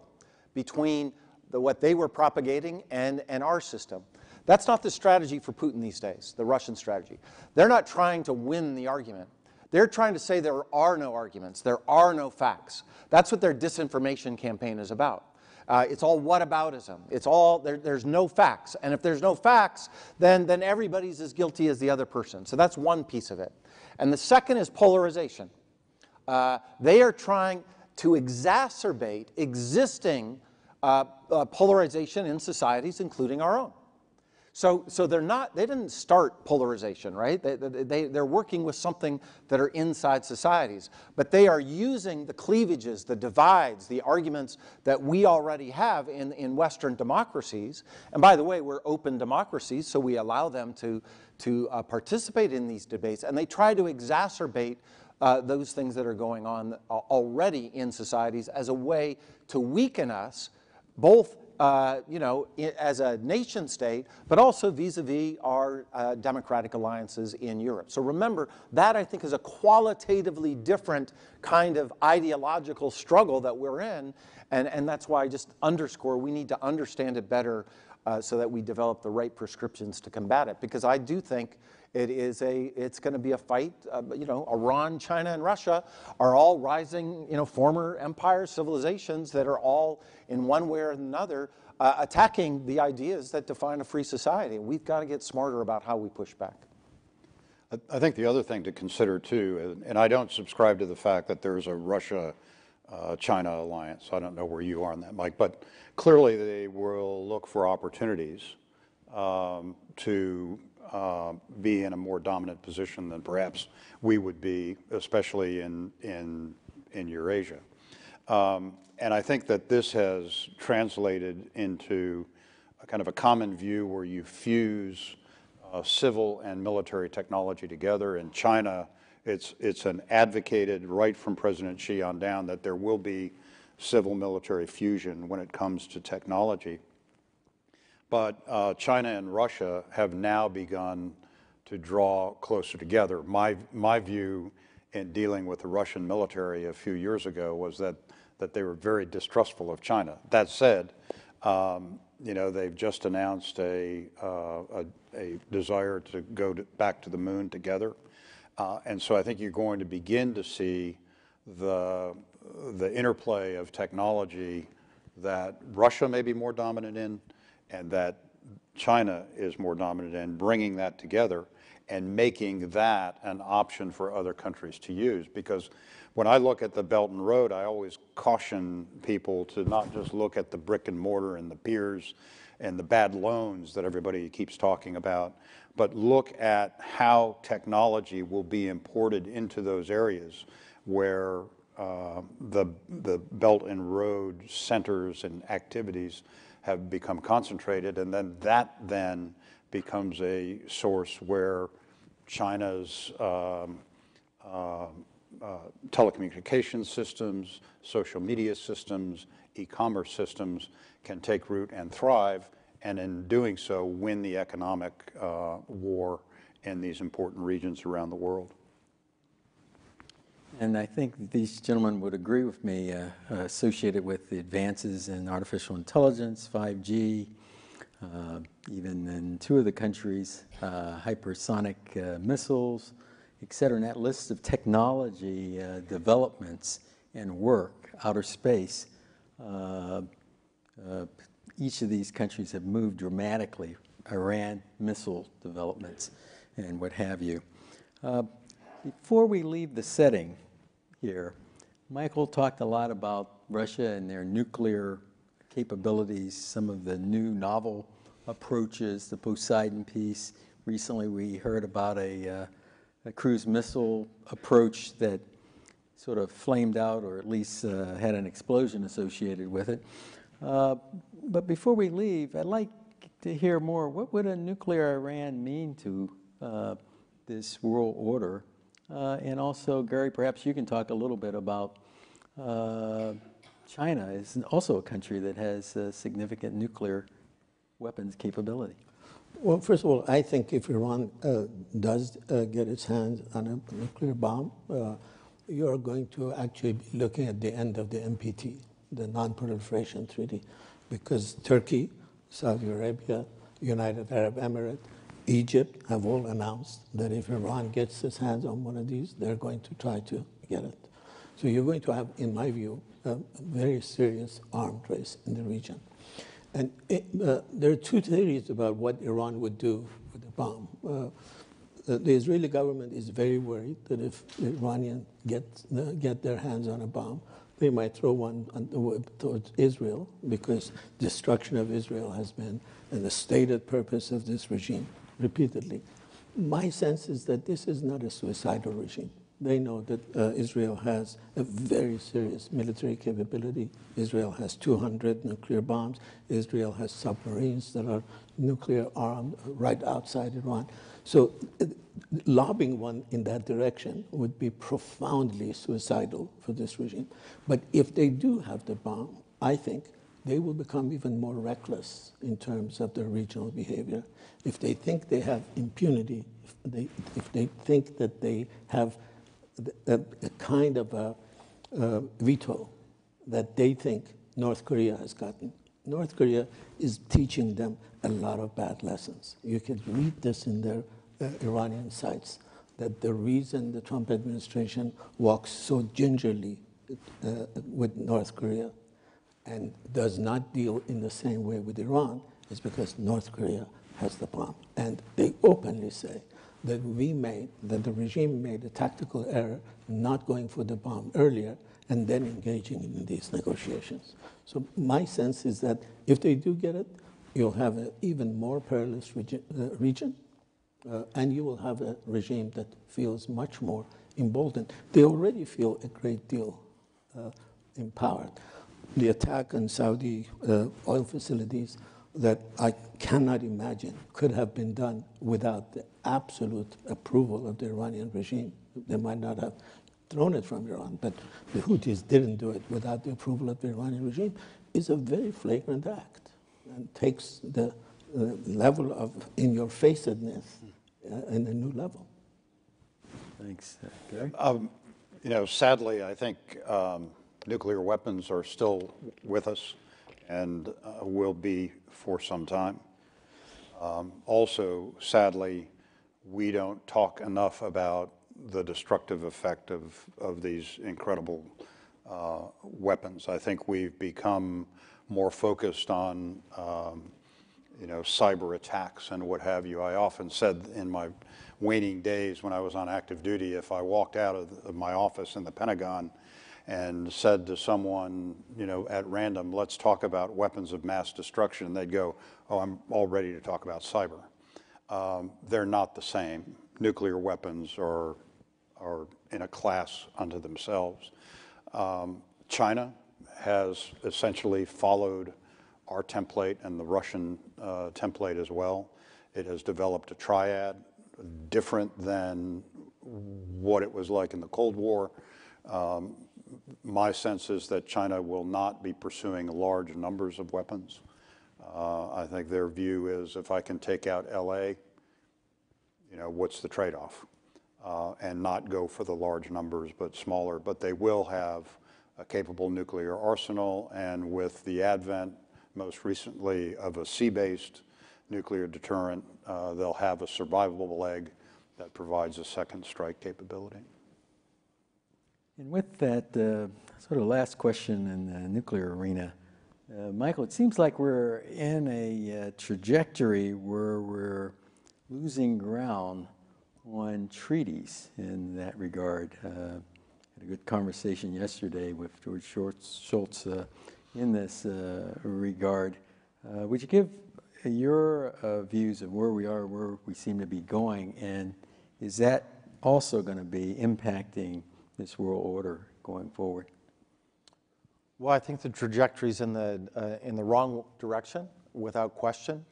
between the, what they were propagating and, and our system. That's not the strategy for Putin these days, the Russian strategy. They're not trying to win the argument. They're trying to say there are no arguments, there are no facts. That's what their disinformation campaign is about. Uh, it's all whataboutism. It's all, there, there's no facts. And if there's no facts, then, then everybody's as guilty as the other person. So that's one piece of it. And the second is polarization. Uh, they are trying to exacerbate existing uh, uh polarization in societies, including our own. So, so they're not, they didn't start polarization, right? They, they, they're working with something that are inside societies. But they are using the cleavages, the divides, the arguments that we already have in, in Western democracies. And by the way, we're open democracies, so we allow them to, to uh, participate in these debates. And they try to exacerbate uh, those things that are going on already in societies as a way to weaken us, both uh, you know, as a nation state, but also vis-a-vis our uh, democratic alliances in Europe. So remember, that I think is a qualitatively different kind of ideological struggle that we're in, and, and that's why I just underscore we need to understand it better uh, so that we develop the right prescriptions to combat it. Because I do think it is a, it's going to be a fight. Uh, you know, Iran, China, and Russia are all rising, you know, former empires, civilizations that are all in one way or another uh, attacking the ideas that define a free society. We've got to get smarter about how we push back. I think the other thing to consider too, and I don't subscribe to the fact that there's a Russia uh, China alliance. I don't know where you are on that, Mike, but clearly they will look for opportunities um, to uh, be in a more dominant position than perhaps we would be, especially in, in, in Eurasia. Um, and I think that this has translated into a kind of a common view where you fuse uh, civil and military technology together. In China, it's, it's an advocated right from President Xi on down that there will be civil military fusion when it comes to technology. But uh, China and Russia have now begun to draw closer together. My, my view in dealing with the Russian military a few years ago was that that they were very distrustful of China. That said, um, you know, they've just announced a, uh, a, a, desire to go to, back to the moon together. Uh, and so I think you're going to begin to see the, the interplay of technology that Russia may be more dominant in and that China is more dominant in, bringing that together and making that an option for other countries to use. Because when I look at the Belt and Road, I always caution people to not just look at the brick and mortar and the piers and the bad loans that everybody keeps talking about, but look at how technology will be imported into those areas where uh, the, the Belt and Road centers and activities have become concentrated, and then that then becomes a source where China's um, uh, uh, telecommunications systems, social media systems, e-commerce systems can take root and thrive, and in doing so, win the economic uh, war in these important regions around the world. And I think these gentlemen would agree with me, uh, associated with the advances in artificial intelligence, 5G, uh, even in two of the countries, uh, hypersonic uh, missiles, et cetera. And that list of technology developments and work, outer space, each of these countries have moved dramatically. Iran, missile developments, and what have you. Uh, before we leave the setting here, Michael talked a lot about Russia and their nuclear capabilities, some of the new novel approaches, the Poseidon piece. Recently, we heard about a, uh, a cruise missile approach that sort of flamed out or at least uh, had an explosion associated with it. Uh, but before we leave, I'd like to hear more. What would a nuclear Iran mean to uh, this world order? Uh, and also, Gary, perhaps you can talk a little bit about uh, China is also a country that has significant nuclear weapons capability. Well, first of all, I think if Iran uh, does uh, get its hands on a nuclear bomb, uh, you're going to actually be looking at the end of the NPT, the Non-Proliferation Treaty, because Turkey, Saudi Arabia, United Arab Emirates, Egypt have all announced that if Iran gets its hands on one of these, they're going to try to get it. So you're going to have, in my view, a very serious armed race in the region. And it, uh, there are two theories about what Iran would do with the bomb. Uh, the Israeli government is very worried that if the Iranians get, uh, get their hands on a bomb, they might throw one towards Israel because destruction of Israel has been the stated purpose of this regime repeatedly. My sense is that this is not a suicidal regime. They know that uh, Israel has a very serious military capability. Israel has 200 nuclear bombs. Israel has submarines that are nuclear armed right outside Iran. So uh, lobbying one in that direction would be profoundly suicidal for this regime. But if they do have the bomb, I think they will become even more reckless in terms of their regional behavior. If they think they have impunity, if they, if they think that they have a, a kind of a, a veto that they think North Korea has gotten. North Korea is teaching them a lot of bad lessons. You can read this in their uh, Iranian sites that the reason the Trump administration walks so gingerly uh, with North Korea and does not deal in the same way with Iran is because North Korea has the bomb. And they openly say that we made, that the regime made a tactical error not going for the bomb earlier and then engaging in these negotiations. So my sense is that if they do get it, you'll have an even more perilous regi uh, region, uh, and you will have a regime that feels much more emboldened. They already feel a great deal uh, empowered. The attack on Saudi uh, oil facilities that I cannot imagine could have been done without the absolute approval of the Iranian regime. They might not have thrown it from Iran, but the Houthis didn't do it without the approval of the Iranian regime, is a very flagrant act and takes the uh, level of in-your-facedness uh, in a new level. Thanks. Gary? Um, you know, sadly, I think um, nuclear weapons are still with us and uh, will be for some time. Um, also, sadly, we don't talk enough about the destructive effect of, of these incredible uh, weapons. I think we've become more focused on, um, you know, cyber attacks and what have you. I often said in my waning days when I was on active duty, if I walked out of, of my office in the Pentagon and said to someone, you know, at random, let's talk about weapons of mass destruction, they'd go, oh, I'm all ready to talk about cyber. Um, they're not the same. Nuclear weapons are, are in a class unto themselves. Um, China has essentially followed our template and the Russian uh, template as well. It has developed a triad different than what it was like in the Cold War. Um, my sense is that China will not be pursuing large numbers of weapons. Uh, I think their view is if I can take out LA, you know, what's the trade-off? Uh, and not go for the large numbers, but smaller. But they will have a capable nuclear arsenal, and with the advent, most recently, of a sea-based nuclear deterrent, uh, they'll have a survivable leg that provides a second strike capability. And with that uh, sort of last question in the nuclear arena, uh, Michael, it seems like we're in a uh, trajectory where we're losing ground on treaties in that regard. Uh, had a good conversation yesterday with George Shultz, uh, in this uh, regard. would you give your views of where we are, where we seem to be going, and is that also going to be impacting this world order going forward? Well, I think the trajectory is in the, uh, in the wrong direction, without question.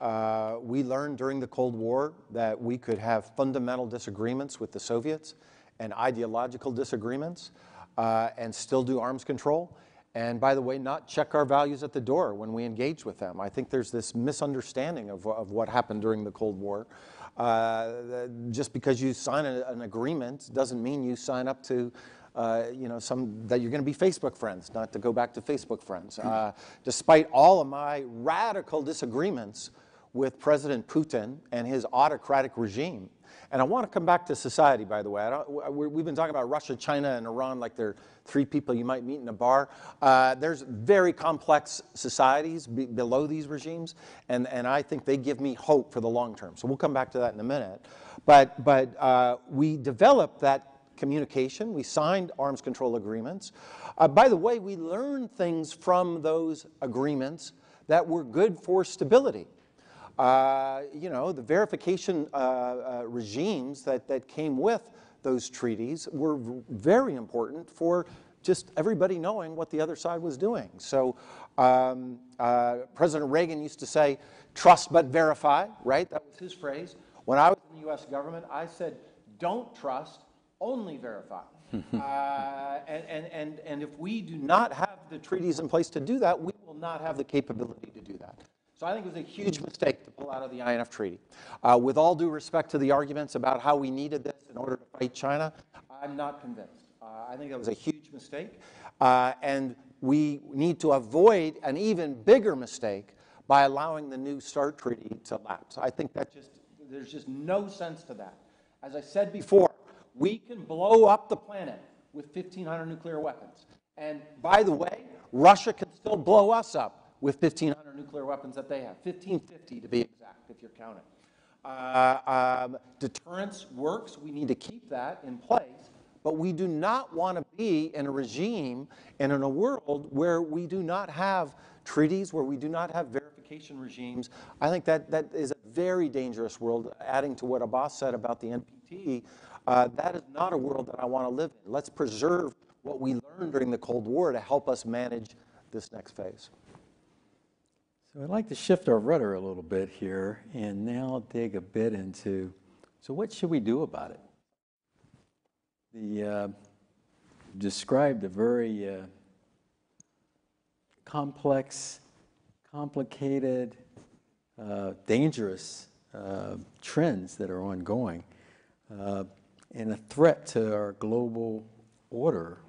Uh, we learned during the Cold War that we could have fundamental disagreements with the Soviets and ideological disagreements uh, and still do arms control. and by the way, not check our values at the door when we engage with them. I think there's this misunderstanding of, of what happened during the Cold War. Uh, just because you sign a, an agreement doesn't mean you sign up to uh, you know, some that you're going to be Facebook friends, not to go back to Facebook friends. Uh, despite all of my radical disagreements with President Putin and his autocratic regime, and I want to come back to society, by the way. we've been talking about Russia, China, and Iran like they're three people you might meet in a bar. Uh, there's very complex societies be below these regimes, and, and I think they give me hope for the long term. So we'll come back to that in a minute. But, but uh, we developed that communication. We signed arms control agreements. Uh, by the way, we learned things from those agreements that were good for stability. Uh, you know, the verification uh, uh, regimes that, that came with those treaties were very important for just everybody knowing what the other side was doing. So um, uh, President Reagan used to say, trust but verify, right? That was his phrase. When I was in the US government, I said, don't trust, only verify. (laughs) uh, and, and, and, and if we do not have the treaties in place to do that, we will not have the capability to do that. So I think it was a huge mistake to pull out of the INF Treaty. Uh, with all due respect to the arguments about how we needed this in order to fight China, I'm not convinced. Uh, I think that was a huge mistake. Uh, and we need to avoid an even bigger mistake by allowing the New START Treaty to lapse. I think that just, there's just no sense to that. As I said before, we can blow up the planet with 1,500 nuclear weapons. And by the way, Russia can still blow us up with 1,500 nuclear weapons that they have, 1,550 to be exact, if you're counting. Uh, um, deterrence works. We need to keep that in place. But we do not want to be in a regime and in a world where we do not have treaties, where we do not have verification regimes. I think that, that is a very dangerous world. Adding to what Abbas said about the NPT, uh, that is not a world that I want to live in. Let's preserve what we learned during the Cold War to help us manage this next phase. So I'd like to shift our rudder a little bit here and now dig a bit into, so what should we do about it? The uh, described a very uh, complex, complicated, uh, dangerous uh, trends that are ongoing uh, and a threat to our global order.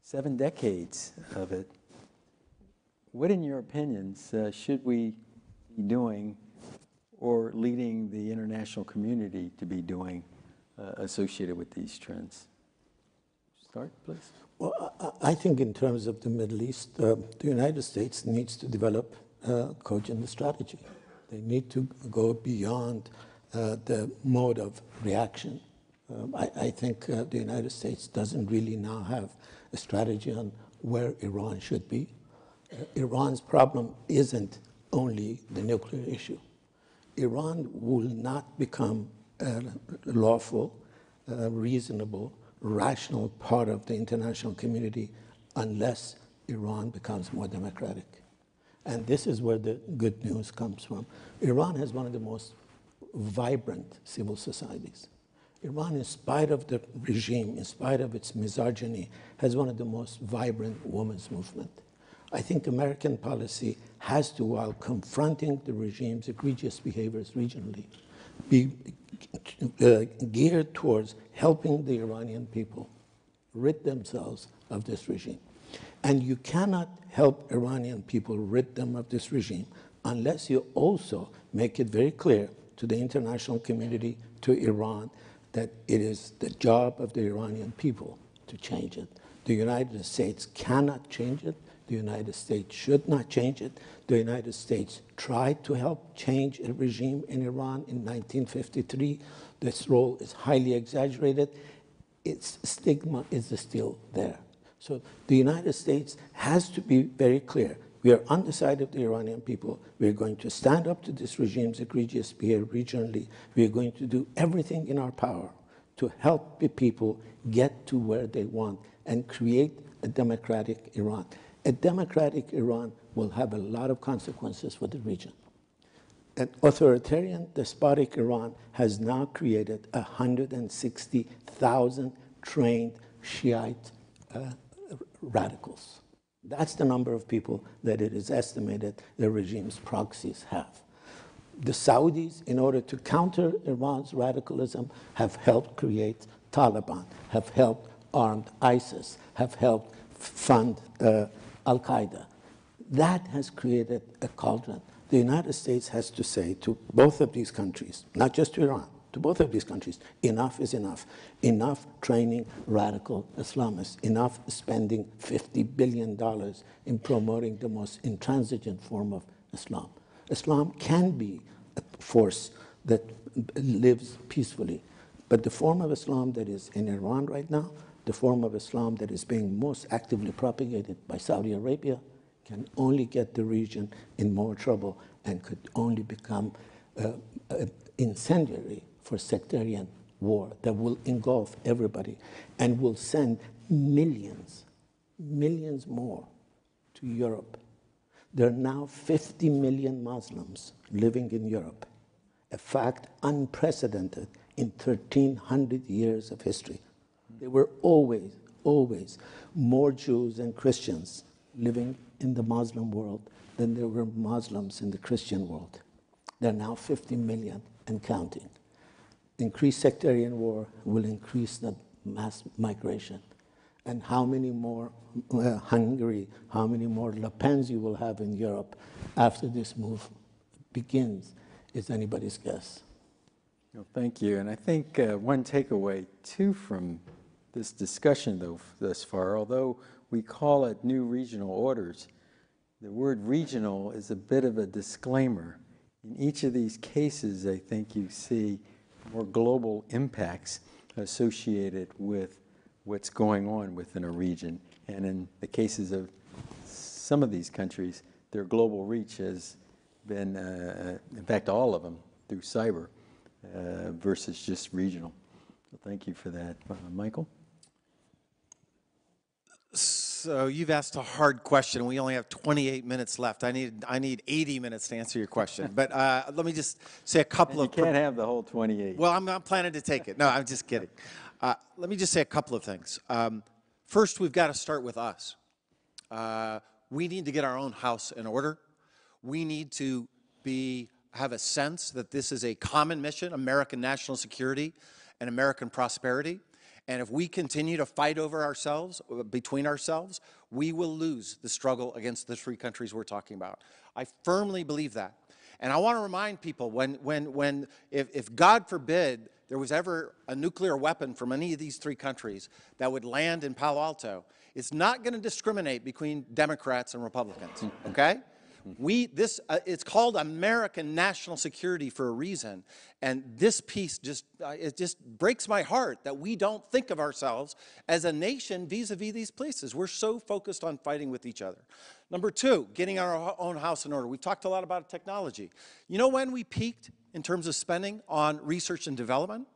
Seven decades of it what, in your opinions, uh, should we be doing or leading the international community to be doing uh, associated with these trends? Start, please. Well, I think in terms of the Middle East, uh, the United States needs to develop a cogent strategy. They need to go beyond uh, the mode of reaction. Um, I, I, think uh, the United States doesn't really now have a strategy on where Iran should be. Iran's problem isn't only the nuclear issue. Iran will not become a lawful, uh, reasonable, rational part of the international community unless Iran becomes more democratic. And this is where the good news comes from. Iran has one of the most vibrant civil societies. Iran, in spite of the regime, in spite of its misogyny, has one of the most vibrant women's movement. I think American policy has to, while confronting the regime's egregious behaviors regionally, be uh, geared towards helping the Iranian people rid themselves of this regime. And you cannot help Iranian people rid them of this regime unless you also make it very clear to the international community, to Iran, that it is the job of the Iranian people to change it. The United States cannot change it. The United States should not change it. The United States tried to help change a regime in Iran in 1953. This role is highly exaggerated. Its stigma is still there. So the United States has to be very clear. We are on the side of the Iranian people. We are going to stand up to this regime's egregious behavior regionally. We are going to do everything in our power to help the people get to where they want and create a democratic Iran a democratic Iran will have a lot of consequences for the region. An authoritarian, despotic Iran has now created 160,000 trained Shiite uh, radicals. That's the number of people that it is estimated the regime's proxies have. The Saudis, in order to counter Iran's radicalism, have helped create Taliban, have helped armed ISIS, have helped fund uh, Al Qaeda. That has created a cauldron. The United States has to say to both of these countries, not just to Iran, to both of these countries, enough is enough. Enough training radical Islamists, enough spending $50 billion in promoting the most intransigent form of Islam. Islam can be a force that lives peacefully, but the form of Islam that is in Iran right now, the form of Islam that is being most actively propagated by Saudi Arabia, can only get the region in more trouble and could only become uh, incendiary for sectarian war that will engulf everybody and will send millions, millions more to Europe. There are now 50 million Muslims living in Europe, a fact unprecedented in 1300 years of history. There were always, always more Jews and Christians living in the Muslim world than there were Muslims in the Christian world. There are now 50 million and counting. Increased sectarian war will increase the mass migration. And how many more uh, Hungary, how many more Le Pens you will have in Europe after this move begins is anybody's guess. Well, thank you. And I think uh, one takeaway, too, from this discussion, though, thus far, although we call it new regional orders, the word regional is a bit of a disclaimer. In each of these cases, I think you see more global impacts associated with what's going on within a region. And in the cases of some of these countries, their global reach has been, uh, in fact, all of them through cyber uh, versus just regional. So thank you for that. Uh, Michael? So you've asked a hard question. We only have 28 minutes left. I need I need 80 minutes to answer your question. (laughs) But uh, let me just say a couple and of. You can't have the whole 28. Well, I'm not planning to take it. No, I'm just kidding. Uh, let me just say a couple of things. Um, first, we've got to start with us. Uh, we need to get our own house in order. We need to be have a sense that this is a common mission: American national security and American prosperity. And if we continue to fight over ourselves, uh, between ourselves, we will lose the struggle against the three countries we're talking about. I firmly believe that. And I want to remind people when, when, when if, if God forbid there was ever a nuclear weapon from any of these three countries that would land in Palo Alto, it's not going to discriminate between Democrats and Republicans, okay? We, this, uh, it's called American national security for a reason. And this piece just, uh, it just breaks my heart that we don't think of ourselves as a nation vis-a-vis -vis these places. We're so focused on fighting with each other. Number two, getting our own house in order. We've talked a lot about technology. You know when we peaked in terms of spending on research and development?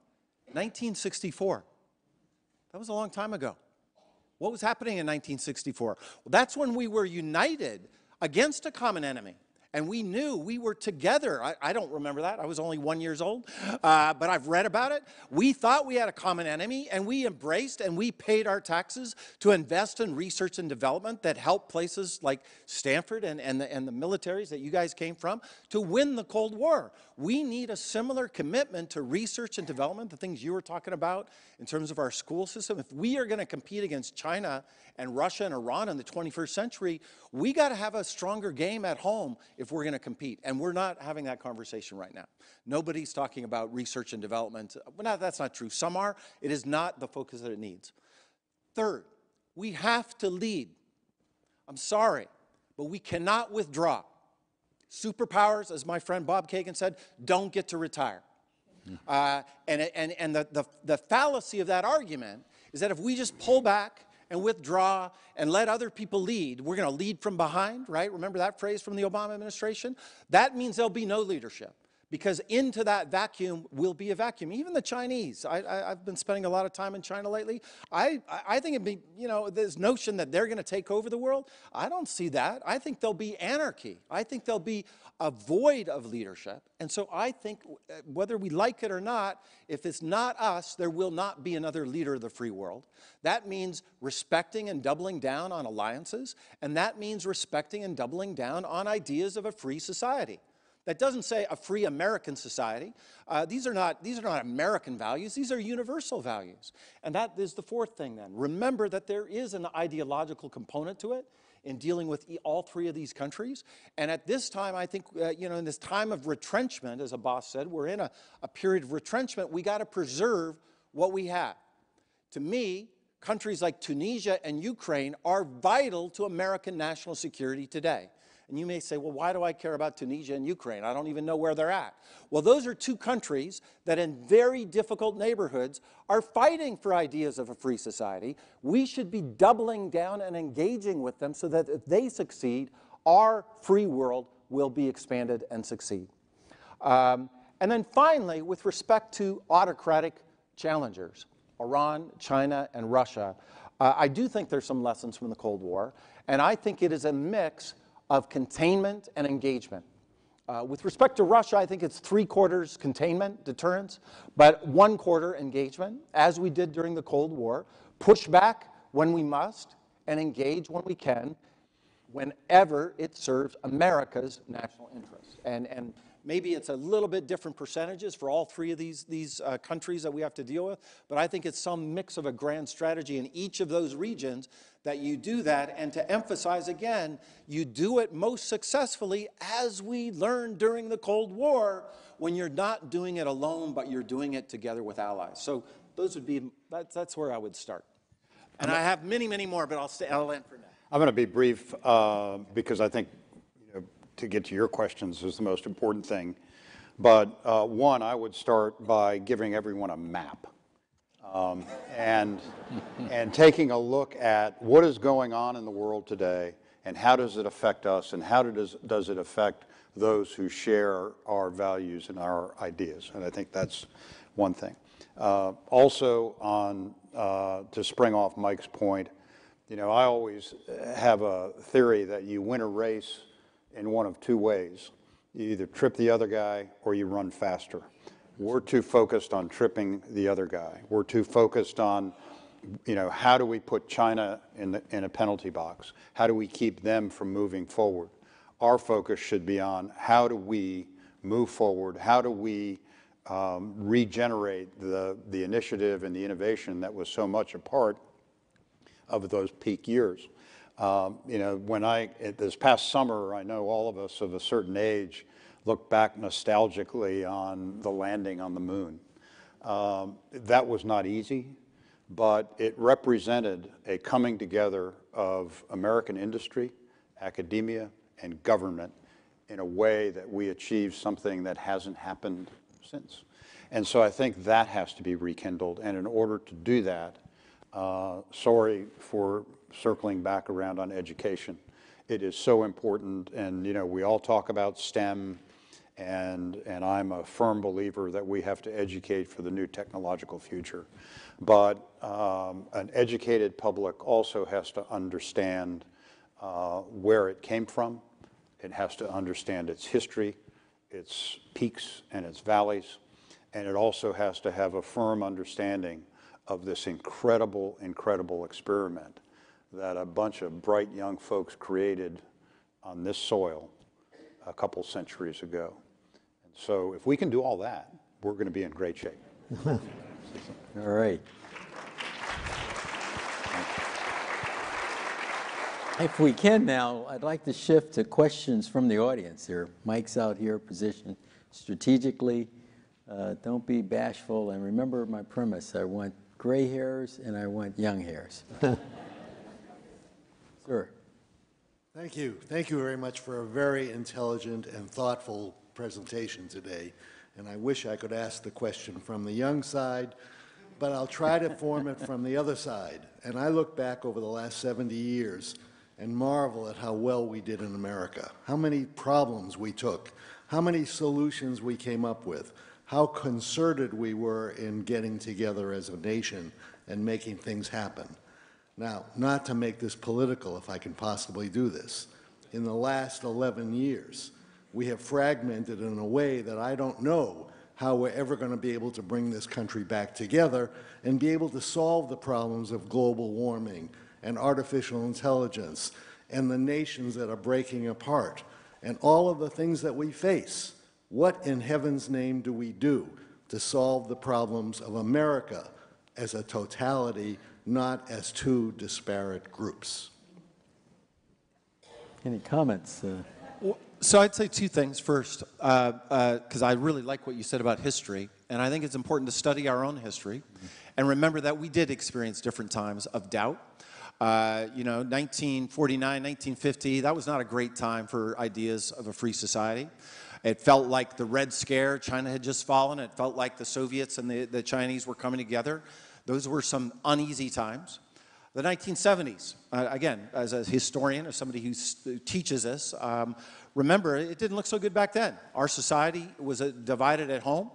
1964. That was a long time ago. What was happening in 1964? Well, that's when we were united against a common enemy. And we knew we were together. I, I don't remember that. I was only one years old, uh, but I've read about it. We thought we had a common enemy, and we embraced and we paid our taxes to invest in research and development that helped places like Stanford and, and, the, and the militaries that you guys came from to win the Cold War. We need a similar commitment to research and development, the things you were talking about in terms of our school system. If we are going to compete against China and Russia and Iran in the 21st century, we got to have a stronger game at home if we're going to compete. And we're not having that conversation right now. Nobody's talking about research and development. Well, not, that's not true. Some are. It is not the focus that it needs. Third, we have to lead. I'm sorry, but we cannot withdraw. Superpowers, as my friend Bob Kagan said, don't get to retire. Uh, and and, and the, the, the fallacy of that argument is that if we just pull back and withdraw and let other people lead. We're going to lead from behind, right? Remember that phrase from the Obama administration? That means there'll be no leadership because into that vacuum will be a vacuum. Even the Chinese, I, have been spending a lot of time in China lately. I, I think it'd be, you know, this notion that they're going to take over the world, I don't see that. I think there'll be anarchy. I think there'll be a void of leadership. And so I think uh, whether we like it or not, if it's not us, there will not be another leader of the free world. That means respecting and doubling down on alliances, and that means respecting and doubling down on ideas of a free society. That doesn't say a free American society. Uh, these, are not, these are not American values, these are universal values. And that is the fourth thing then. Remember that there is an ideological component to it in dealing with all three of these countries. And at this time, I think, uh, you know, in this time of retrenchment, as Abbas said, we're in a, a period of retrenchment. We got to preserve what we have. To me, countries like Tunisia and Ukraine are vital to American national security today. And you may say, well, why do I care about Tunisia and Ukraine? I don't even know where they're at. Well, those are two countries that in very difficult neighborhoods are fighting for ideas of a free society. We should be doubling down and engaging with them so that if they succeed, our free world will be expanded and succeed. Um, and then finally, with respect to autocratic challengers, Iran, China, and Russia, uh, I do think there's some lessons from the Cold War, and I think it is a mix of containment and engagement. Uh, with respect to Russia, I think it's three quarters containment, deterrence, but one quarter engagement, as we did during the Cold War. Push back when we must and engage when we can, whenever it serves America's national interests. And, and Maybe it's a little bit different percentages for all three of these, these uh, countries that we have to deal with, but I think it's some mix of a grand strategy in each of those regions that you do that. And to emphasize again, you do it most successfully as we learned during the Cold War when you're not doing it alone, but you're doing it together with allies. So those would be, that's, that's where I would start. And I have many, many more, but I'll, stay, I'll end for now. I'm going to be brief uh, because I think to get to your questions is the most important thing. But uh, one, I would start by giving everyone a map. Um, and, and taking a look at what is going on in the world today and how does it affect us and how does, does it affect those who share our values and our ideas. And I think that's one thing. Uh, also, on, uh, to spring off Mike's point, you know, I always have a theory that you win a race in one of two ways. You either trip the other guy or you run faster. We're too focused on tripping the other guy. We're too focused on, you know, how do we put China in, the, in a penalty box? How do we keep them from moving forward? Our focus should be on how do we move forward? How do we um, regenerate the, the initiative and the innovation that was so much a part of those peak years? Um, you know, when I, this past summer, I know all of us of a certain age look back nostalgically on the landing on the moon. Um, that was not easy, but it represented a coming together of American industry, academia, and government in a way that we achieved something that hasn't happened since. And so I think that has to be rekindled. And in order to do that, uh, sorry for circling back around on education. It is so important, and you know, we all talk about STEM, and, and I'm a firm believer that we have to educate for the new technological future. But um, an educated public also has to understand uh, where it came from. It has to understand its history, its peaks and its valleys, and it also has to have a firm understanding of this incredible, incredible experiment that a bunch of bright young folks created on this soil a couple centuries ago. And so if we can do all that, we're going to be in great shape. (laughs) all right. If we can now, I'd like to shift to questions from the audience here. Mike's out here positioned strategically. Uh, don't be bashful. And remember my premise I want gray hairs and I want young hairs. (laughs) Sir. Thank you. Thank you very much for a very intelligent and thoughtful presentation today. And I wish I could ask the question from the young side, but I'll try to form it from the other side. And I look back over the last 70 years and marvel at how well we did in America, how many problems we took, how many solutions we came up with, how concerted we were in getting together as a nation and making things happen. Now, not to make this political, if I can possibly do this, in the last 11 years, we have fragmented in a way that I don't know how we're ever going to be able to bring this country back together and be able to solve the problems of global warming and artificial intelligence and the nations that are breaking apart and all of the things that we face. What in heaven's name do we do to solve the problems of America as a totality, not as two disparate groups? Any comments? Uh, So I'd say two things. First, because uh, uh, I really like what you said about history, and I think it's important to study our own history and remember that we did experience different times of doubt. Uh, you know, 1949, 1950, that was not a great time for ideas of a free society. It felt like the Red Scare, China had just fallen. It felt like the Soviets and the, the Chinese were coming together. Those were some uneasy times. The 1970s, uh, again, as a historian, as somebody who teaches this, um, remember, it didn't look so good back then. Our society was uh, divided at home.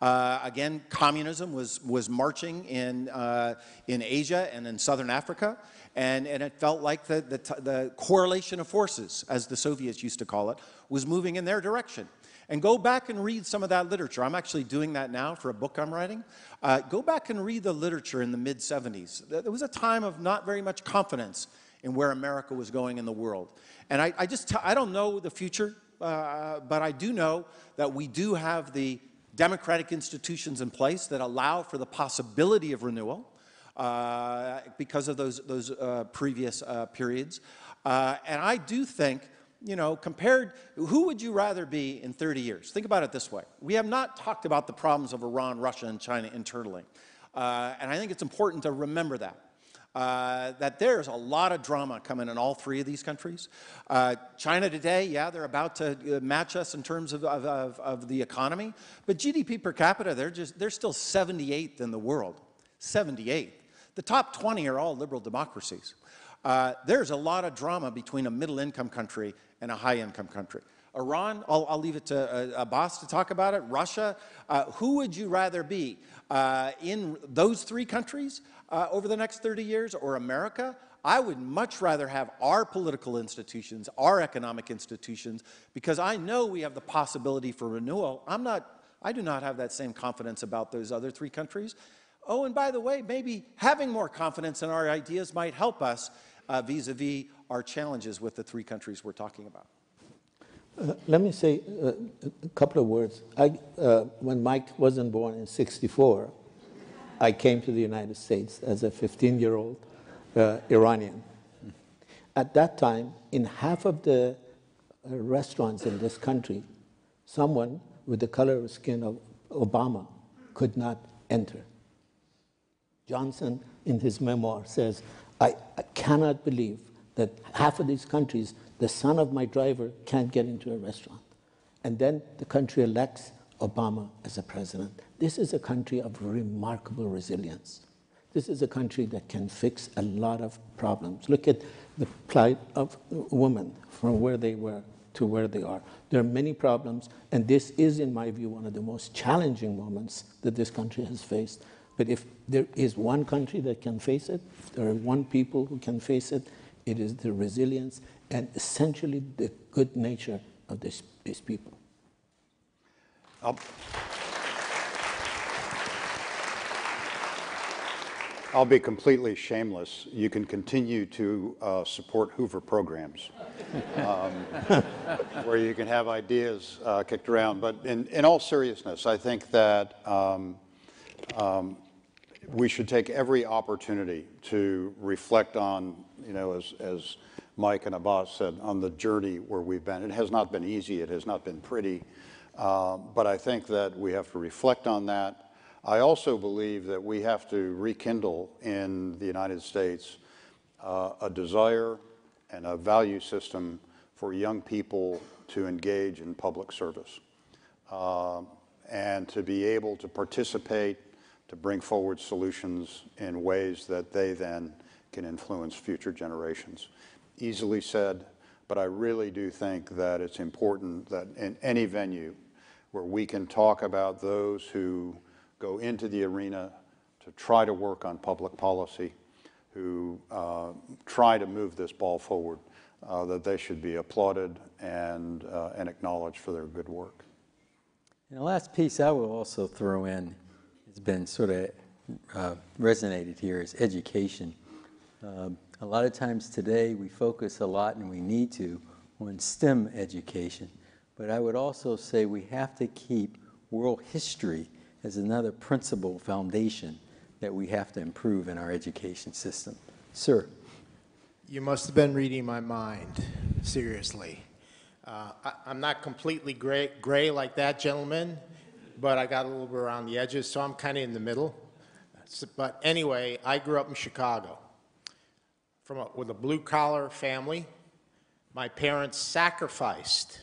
Uh, again, communism was, was marching in, uh, in Asia and in southern Africa, and, and it felt like the, the, the correlation of forces, as the Soviets used to call it, was moving in their direction. And go back and read some of that literature. I'm actually doing that now for a book I'm writing. Uh, go back and read the literature in the mid 70s. There was a time of not very much confidence in where America was going in the world. And I, I just, I don't know the future, uh, but I do know that we do have the democratic institutions in place that allow for the possibility of renewal uh, because of those, those uh, previous uh, periods. Uh, and I do think you know, compared, who would you rather be in 30 years? Think about it this way. We have not talked about the problems of Iran, Russia, and China internally. Uh, and I think it's important to remember that. Uh, that there's a lot of drama coming in all three of these countries. Uh, China today, yeah, they're about to uh, match us in terms of, of, of, of, the economy, but GDP per capita, they're, just, they're still 78th in the world. 78th. The top 20 are all liberal democracies. Uh, there's a lot of drama between a middle income country and a high income country. Iran, I'll, I'll leave it to uh, Abbas to talk about it. Russia, uh, who would you rather be uh, in those three countries uh, over the next 30 years or America? I would much rather have our political institutions, our economic institutions, because I know we have the possibility for renewal. I'm not, I do not have that same confidence about those other three countries. Oh, and by the way, maybe having more confidence in our ideas might help us vis-a-vis -vis our challenges with the three countries we're talking about. Uh, let me say uh, a couple of words. I, uh, when Mike wasn't born in 64, I came to the United States as a 15-year-old uh, Iranian. At that time, in half of the uh, restaurants in this country, someone with the color of skin of Obama could not enter. Johnson, in his memoir, says, I, I cannot believe that half of these countries, the son of my driver can't get into a restaurant. And then the country elects Obama as a president. This is a country of remarkable resilience. This is a country that can fix a lot of problems. Look at the plight of women from where they were to where they are. There are many problems, and this is, in my view, one of the most challenging moments that this country has faced. But if there is one country that can face it, there are one people who can face it, it is the resilience and essentially the good nature of this, these people. I'll, I'll be completely shameless. You can continue to uh, support Hoover programs um, (laughs) where you can have ideas uh, kicked around. But in, in all seriousness, I think that um, um, we should take every opportunity to reflect on, you know, as, as Mike and Abbas said, on the journey where we've been. It has not been easy, it has not been pretty, uh, but I think that we have to reflect on that. I also believe that we have to rekindle in the United States uh, a desire and a value system for young people to engage in public service uh, and to be able to participate to bring forward solutions in ways that they then can influence future generations. Easily said, but I really do think that it's important that in any venue where we can talk about those who go into the arena to try to work on public policy, who uh, try to move this ball forward, uh, that they should be applauded and, uh, and acknowledged for their good work. And the last piece I will also throw in has been sort of uh, resonated here is education. Um, a lot of times today we focus a lot, and we need to, on STEM education. But I would also say we have to keep world history as another principal foundation that we have to improve in our education system. Sir. You must have been reading my mind, seriously. Uh, I, am not completely gray, gray like that gentleman, but I got a little bit around the edges, so I'm kind of in the middle. But anyway, I grew up in Chicago from a, with a blue-collar family. My parents sacrificed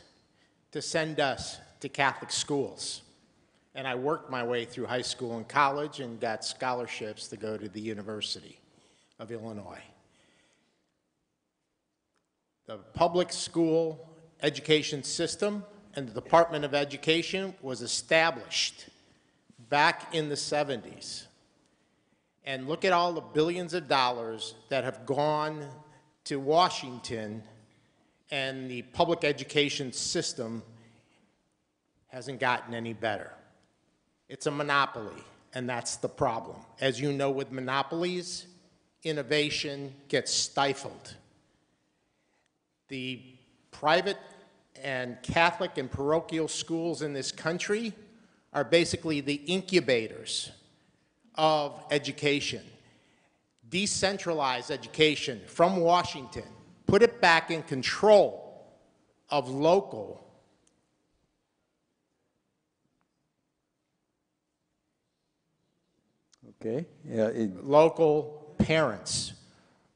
to send us to Catholic schools. And I worked my way through high school and college and got scholarships to go to the University of Illinois. The public school education system and the Department of Education was established back in the 70s. And look at all the billions of dollars that have gone to Washington and the public education system hasn't gotten any better. It's a monopoly, and that's the problem. As you know with monopolies, innovation gets stifled. The private and Catholic and parochial schools in this country are basically the incubators of education. Decentralize education from Washington, put it back in control of local Okay. Yeah, local parents.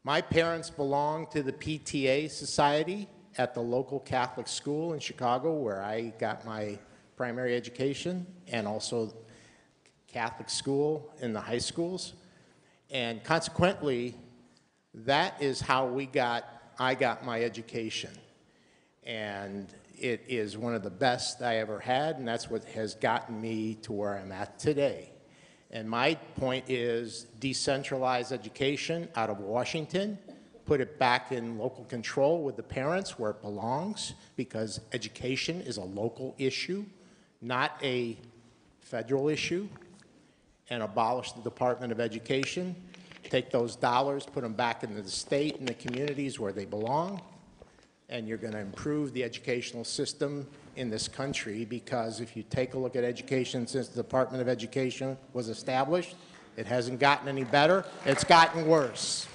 My parents belong to the PTA Society at the local Catholic school in Chicago where I got my primary education and also Catholic school in the high schools. And consequently, that is how we got, I got my education. And it is one of the best I ever had, and that's what has gotten me to where I'm at today. And my point is decentralize education out of Washington, put it back in local control with the parents where it belongs, because education is a local issue, not a federal issue, and abolish the Department of Education, take those dollars, put them back into the state and the communities where they belong, and you're going to improve the educational system in this country because if you take a look at education since the Department of Education was established, it hasn't gotten any better. It's gotten worse.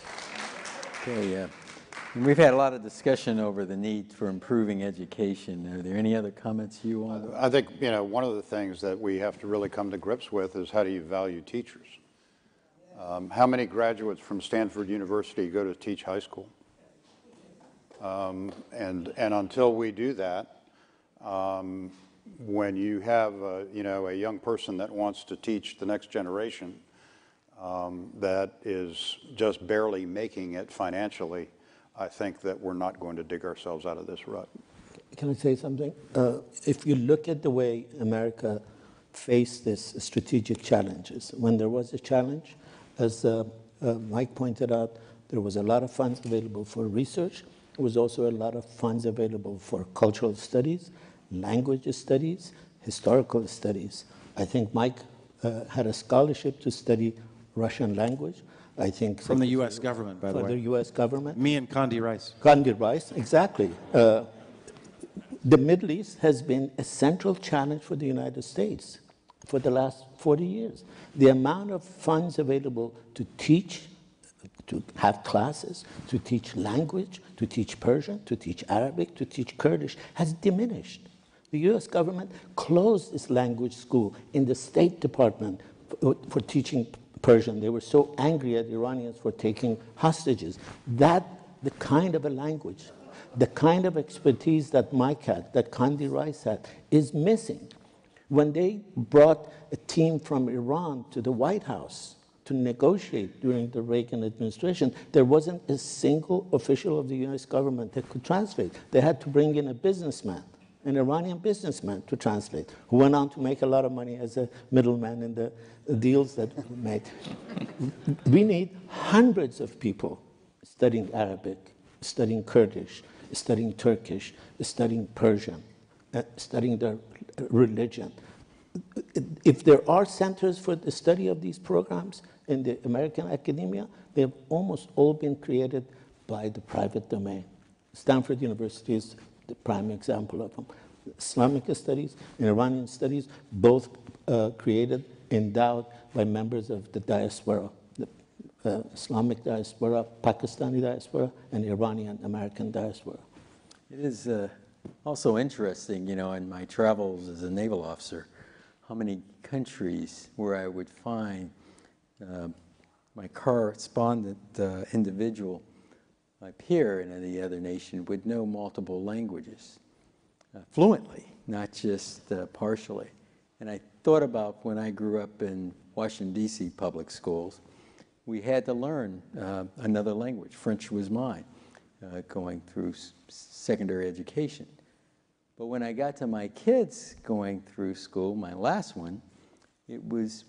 Okay, yeah. We've had a lot of discussion over the need for improving education. Are there any other comments you want? I think, you know, one of the things that we have to really come to grips with is how do you value teachers? Um, how many graduates from Stanford University go to teach high school? Um, and, and until we do that, um, when you have, a, you know, a young person that wants to teach the next generation um, that is just barely making it financially, I think that we're not going to dig ourselves out of this rut. Can I say something? Uh, if you look at the way America faced this strategic challenges, when there was a challenge, as uh, uh, Mike pointed out, there was a lot of funds available for research. There was also a lot of funds available for cultural studies language studies, historical studies. I think Mike uh, had a scholarship to study Russian language. I think from the U.S. government, by the way. The U.S. government. Me and Condi Rice. Condi Rice, exactly. Uh, the Middle East has been a central challenge for the United States for the last 40 years. The amount of funds available to teach, to have classes, to teach language, to teach Persian, to teach Arabic, to teach Kurdish has diminished. The US government closed its language school in the State Department for, for teaching Persian. They were so angry at Iranians for taking hostages. That, the kind of a language, the kind of expertise that Mike had, that Condi Rice had, is missing. When they brought a team from Iran to the White House to negotiate during the Reagan administration, there wasn't a single official of the US government that could translate. They had to bring in a businessman, an Iranian businessman to translate, who went on to make a lot of money as a middleman in the deals that we made. we need hundreds of people studying Arabic, studying Kurdish, studying Turkish, studying Persian, uh, studying their religion. If there are centers for the study of these programs in the American academia, they have almost all been created by the private domain. Stanford University is the prime example of them. Islamic studies and Iranian studies, both uh, created, endowed by members of the diaspora, the uh, Islamic diaspora, Pakistani diaspora, and Iranian American diaspora. It is uh, also interesting, you know, in my travels as a naval officer, how many countries where I would find uh, my correspondent uh, individual, my peer in any other nation, would know multiple languages uh, fluently, not just uh, partially. And I thought about when I grew up in Washington, D.C. public schools, we had to learn uh, another language. French was mine, uh, going through secondary education. But when I got to my kids going through school, my last one, it was,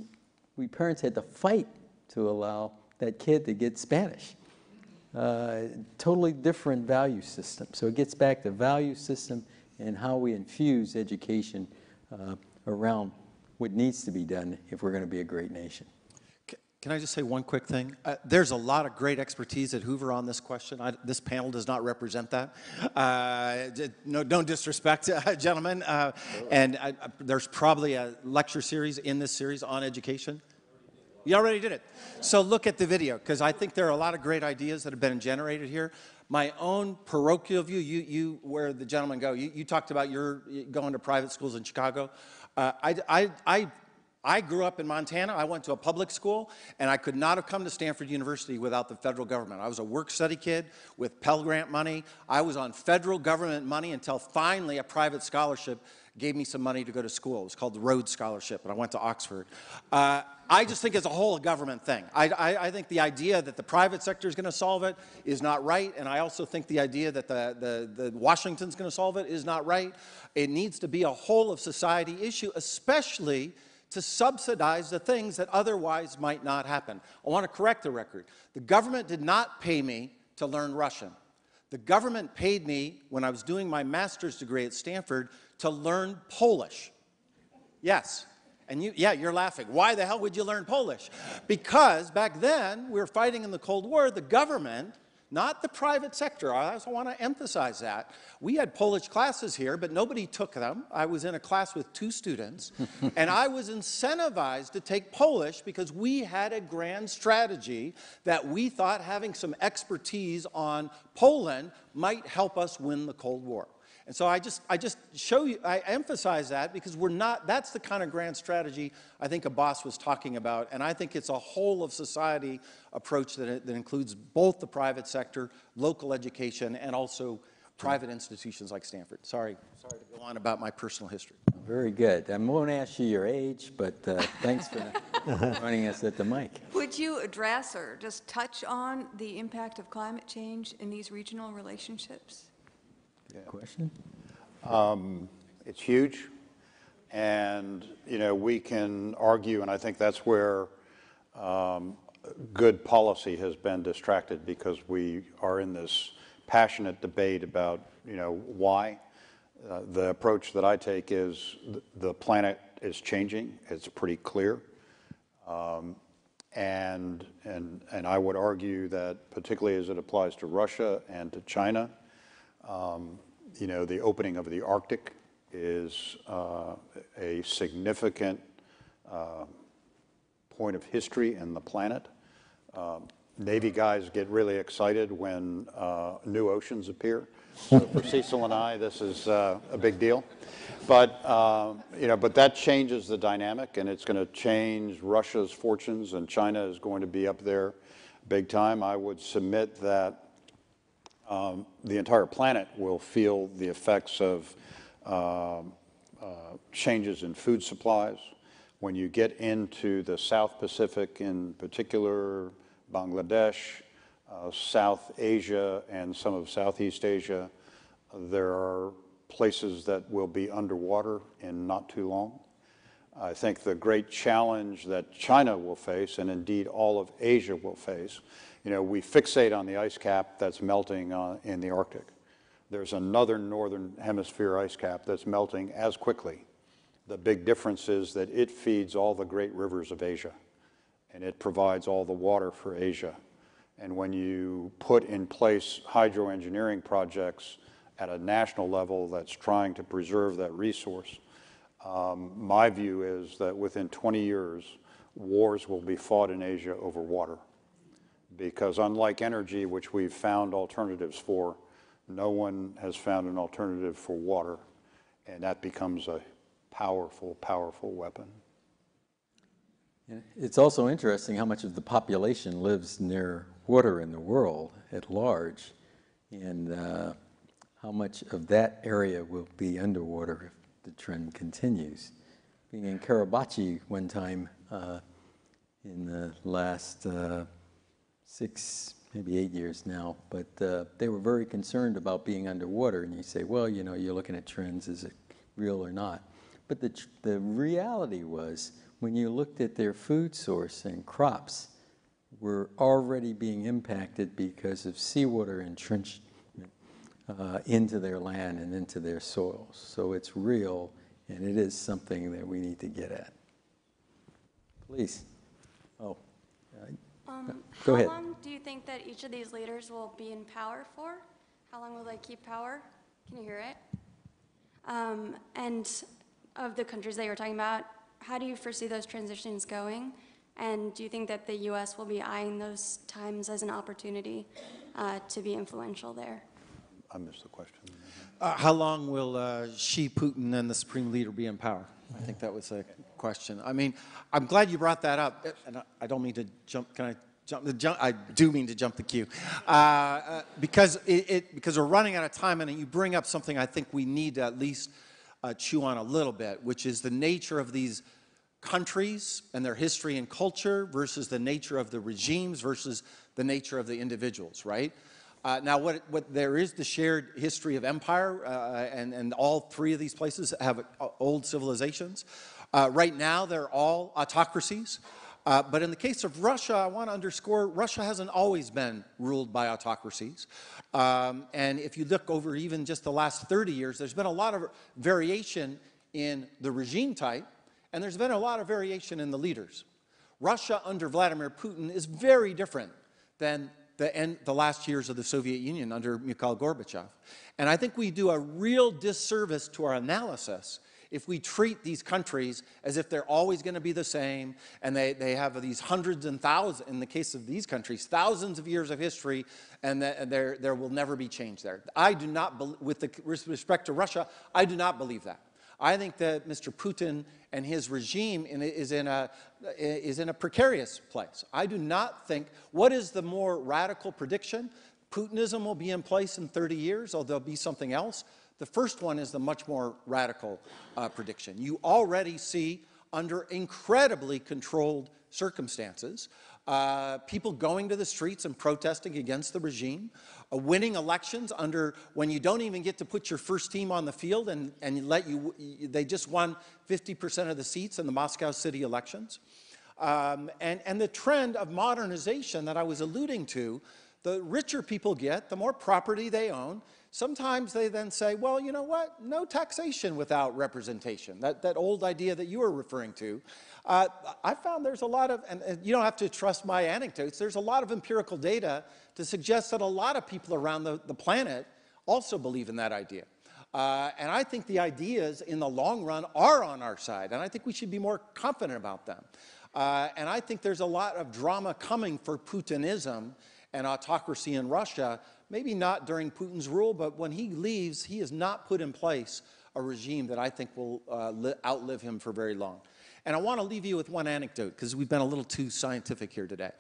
we parents had to fight to allow that kid to get Spanish. Uh, totally different value system. So it gets back to value system and how we infuse education uh, around what needs to be done if we're going to be a great nation. Can I just say one quick thing? Uh, there's a lot of great expertise at Hoover on this question. I, this panel does not represent that. Uh, no, don't disrespect, uh, gentlemen. Uh, and uh, there's probably a lecture series in this series on education. You already did it. So look at the video, because I think there are a lot of great ideas that have been generated here. My own parochial view, you, you where the gentlemen go, you, you talked about your going to private schools in Chicago. Uh, I, I, I I grew up in Montana. I went to a public school, and I could not have come to Stanford University without the federal government. I was a work study kid with Pell Grant money. I was on federal government money until finally a private scholarship gave me some money to go to school. It was called the Rhodes Scholarship, and I went to Oxford. Uh, I just think it's a whole government thing. I, I, I, think the idea that the private sector is going to solve it is not right, and I also think the idea that the, the, the Washington's going to solve it is not right. It needs to be a whole of society issue, especially to subsidize the things that otherwise might not happen. I want to correct the record. The government did not pay me to learn Russian. The government paid me when I was doing my master's degree at Stanford to learn Polish. Yes. And you, yeah, you're laughing. Why the hell would you learn Polish? Because back then, we were fighting in the Cold War, the government not the private sector. I also want to emphasize that. We had Polish classes here, but nobody took them. I was in a class with two students, (laughs) and I was incentivized to take Polish because we had a grand strategy that we thought having some expertise on Poland might help us win the Cold War. And so I just, I just show you, I emphasize that because we're not, that's the kind of grand strategy I think Abbas was talking about. And I think it's a whole of society approach that, that includes both the private sector, local education, and also private institutions like Stanford. Sorry, sorry to go on about my personal history. Very good. I won't ask you your age, but uh, thanks for (laughs) joining us at the mic. Would you address or just touch on the impact of climate change in these regional relationships? Yeah. Question? Um, it's huge. And, you know, we can argue, and I think that's where um, good policy has been distracted because we are in this passionate debate about, you know, why. Uh, the approach that I take is th the planet is changing. It's pretty clear. Um, and, and, and I would argue that particularly as it applies to Russia and to China, um, you know, the opening of the Arctic is uh, a significant uh, point of history in the planet. Um, Navy guys get really excited when uh, new oceans appear. So for (laughs) Cecil and I, this is uh, a big deal. But, um, you know, but that changes the dynamic, and it's going to change Russia's fortunes, and China is going to be up there big time. I would submit that um, the entire planet will feel the effects of uh, uh, changes in food supplies. When you get into the South Pacific, in particular, Bangladesh, uh, South Asia, and some of Southeast Asia, there are places that will be underwater in not too long. I think the great challenge that China will face, and indeed all of Asia will face, you know, we fixate on the ice cap that's melting uh, in the Arctic. There's another northern hemisphere ice cap that's melting as quickly. The big difference is that it feeds all the great rivers of Asia, and it provides all the water for Asia. And when you put in place hydroengineering projects at a national level that's trying to preserve that resource, um, my view is that within 20 years, wars will be fought in Asia over water. Because unlike energy, which we've found alternatives for, no one has found an alternative for water, and that becomes a powerful, powerful weapon. It's also interesting how much of the population lives near water in the world at large, and uh, how much of that area will be underwater if the trend continues. Being in Karabachi one time uh, in the last uh, six, maybe eight years now, but uh, they were very concerned about being underwater. And you say, well, you know, you're looking at trends, is it real or not? But the, the reality was when you looked at their food source and crops were already being impacted because of seawater entrenchment uh, into their land and into their soils. So it's real, and it is something that we need to get at. Please. Um, Go how long do you think that each of these leaders will be in power for? How long will they keep power? Can you hear it? Um, and of the countries that you were talking about, how do you foresee those transitions going? And do you think that the U.S. will be eyeing those times as an opportunity uh, to be influential there? I missed the question. Uh, how long will uh, Xi, Putin, and the supreme leader be in power? I think that was a question. I mean, I'm glad you brought that up, and I- don't mean to jump. Can I jump? The jump I do mean to jump the queue, uh, uh, because it, it because we're running out of time, and you bring up something I think we need to at least uh, chew on a little bit, which is the nature of these countries and their history and culture versus the nature of the regimes versus the nature of the individuals, right? Uh, now, what, what there is the shared history of empire, uh, and, and all three of these places have uh, old civilizations. Uh, right now, they're all autocracies. Uh, but in the case of Russia, I want to underscore Russia hasn't always been ruled by autocracies. Um, and if you look over even just the last 30 years, there's been a lot of variation in the regime type, and there's been a lot of variation in the leaders. Russia under Vladimir Putin is very different than the, end, the last years of the Soviet Union under Mikhail Gorbachev. And I think we do a real disservice to our analysis if we treat these countries as if they're always going to be the same and they, they have these hundreds and thousands, in the case of these countries, thousands of years of history and there, there will never be change there. I do not, with, the, with respect to Russia, I do not believe that. I think that Mr. Putin and his regime in, is, in a, is in a precarious place. I do not think, what is the more radical prediction? Putinism will be in place in 30 years, or there'll be something else. The first one is the much more radical uh, prediction. You already see, under incredibly controlled circumstances, uh, people going to the streets and protesting against the regime, winning elections under when you don't even get to put your first team on the field and, and let you, they just won 50% of the seats in the Moscow city elections. Um, and, and the trend of modernization that I was alluding to, the richer people get, the more property they own. Sometimes they then say, well, you know what? No taxation without representation. That, that old idea that you were referring to. Uh, I found there's a lot of, and, and you don't have to trust my anecdotes, there's a lot of empirical data to suggest that a lot of people around the, the planet also believe in that idea. Uh, and I think the ideas in the long run are on our side, and I think we should be more confident about them. Uh, and I think there's a lot of drama coming for Putinism and autocracy in Russia, maybe not during Putin's rule, but when he leaves, he has not put in place a regime that I think will uh, li- outlive him for very long. And I want to leave you with one anecdote because we've been a little too scientific here today.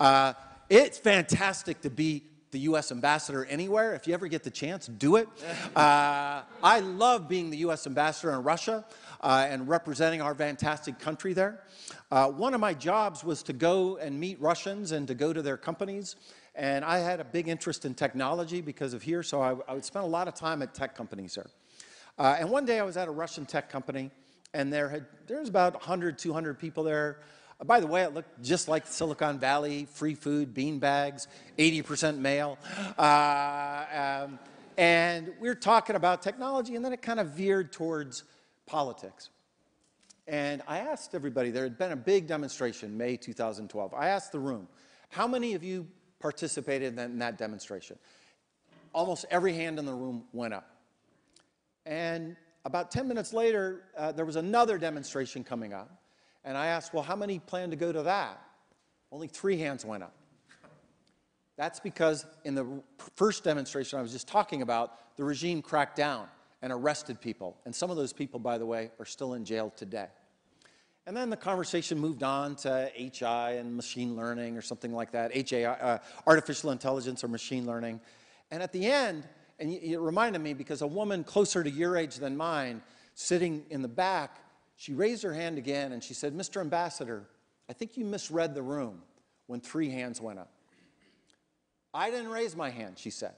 Uh, it's fantastic to be the U.S. ambassador anywhere. If you ever get the chance, do it. (laughs) Uh, I love being the U.S. ambassador in Russia uh, and representing our fantastic country there. Uh, one of my jobs was to go and meet Russians and to go to their companies. And I had a big interest in technology because of here, so I, I would spend a lot of time at tech companies there. Uh, and one day I was at a Russian tech company, and there, had, there was about 100, 200 people there. Uh, by the way, it looked just like Silicon Valley, free food, bean bags, 80% male. Uh, um, and we're talking about technology, and then it kind of veered towards politics. And I asked everybody, there had been a big demonstration, May 2012. I asked the room, how many of you participated in that demonstration? Almost every hand in the room went up. And about 10 minutes later, uh, there was another demonstration coming up. And I asked, well, how many plan to go to that? Only three hands went up. That's because in the first demonstration I was just talking about, the regime cracked down and arrested people. And some of those people, by the way, are still in jail today. And then the conversation moved on to HI and machine learning or something like that, HAI, uh, artificial intelligence or machine learning. And at the end, and it reminded me because a woman closer to your age than mine, sitting in the back, she raised her hand again and she said, Mr. Ambassador, I think you misread the room when three hands went up. I didn't raise my hand, she said.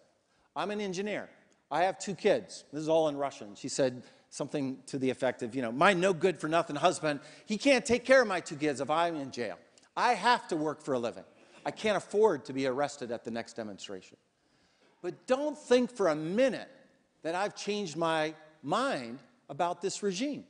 I'm an engineer. I have two kids. This is all in Russian. She said something to the effect of, you know, my no good for nothing husband, he can't take care of my two kids if I'm in jail. I have to work for a living. I can't afford to be arrested at the next demonstration. But don't think for a minute that I've changed my mind about this regime.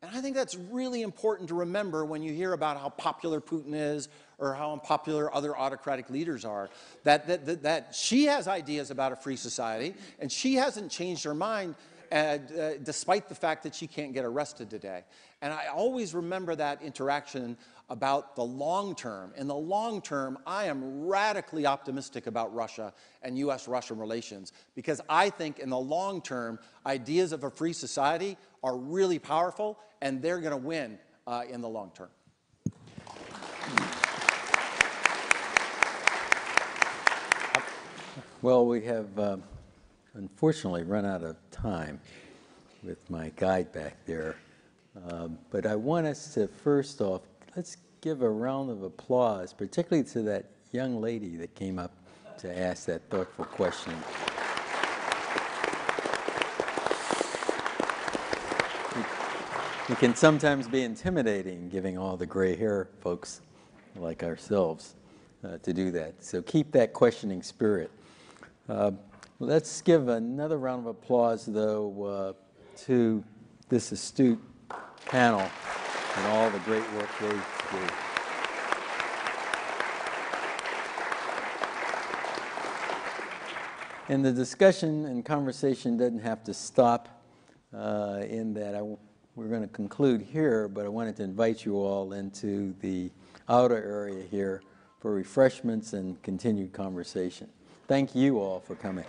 And I think that's really important to remember when you hear about how popular Putin is or how unpopular other autocratic leaders are. That, that, that, that she has ideas about a free society and she hasn't changed her mind uh, despite the fact that she can't get arrested today. And I always remember that interaction about the long term. In the long term, I am radically optimistic about Russia and US Russian relations because I think in the long term, ideas of a free society are really powerful and they're going to win uh, in the long term. Well, we have uh, unfortunately run out of time with my guide back there. Um, but I want us to first off, let's give a round of applause, particularly to that young lady that came up to ask that thoughtful question. It can sometimes be intimidating giving all the gray hair folks like ourselves uh, to do that. So keep that questioning spirit. Uh, let's give another round of applause, though, uh, to this astute panel and all the great work they do. And the discussion and conversation doesn't have to stop uh, in that. I, we're going to conclude here, but I wanted to invite you all into the outer area here for refreshments and continued conversation. Thank you all for coming.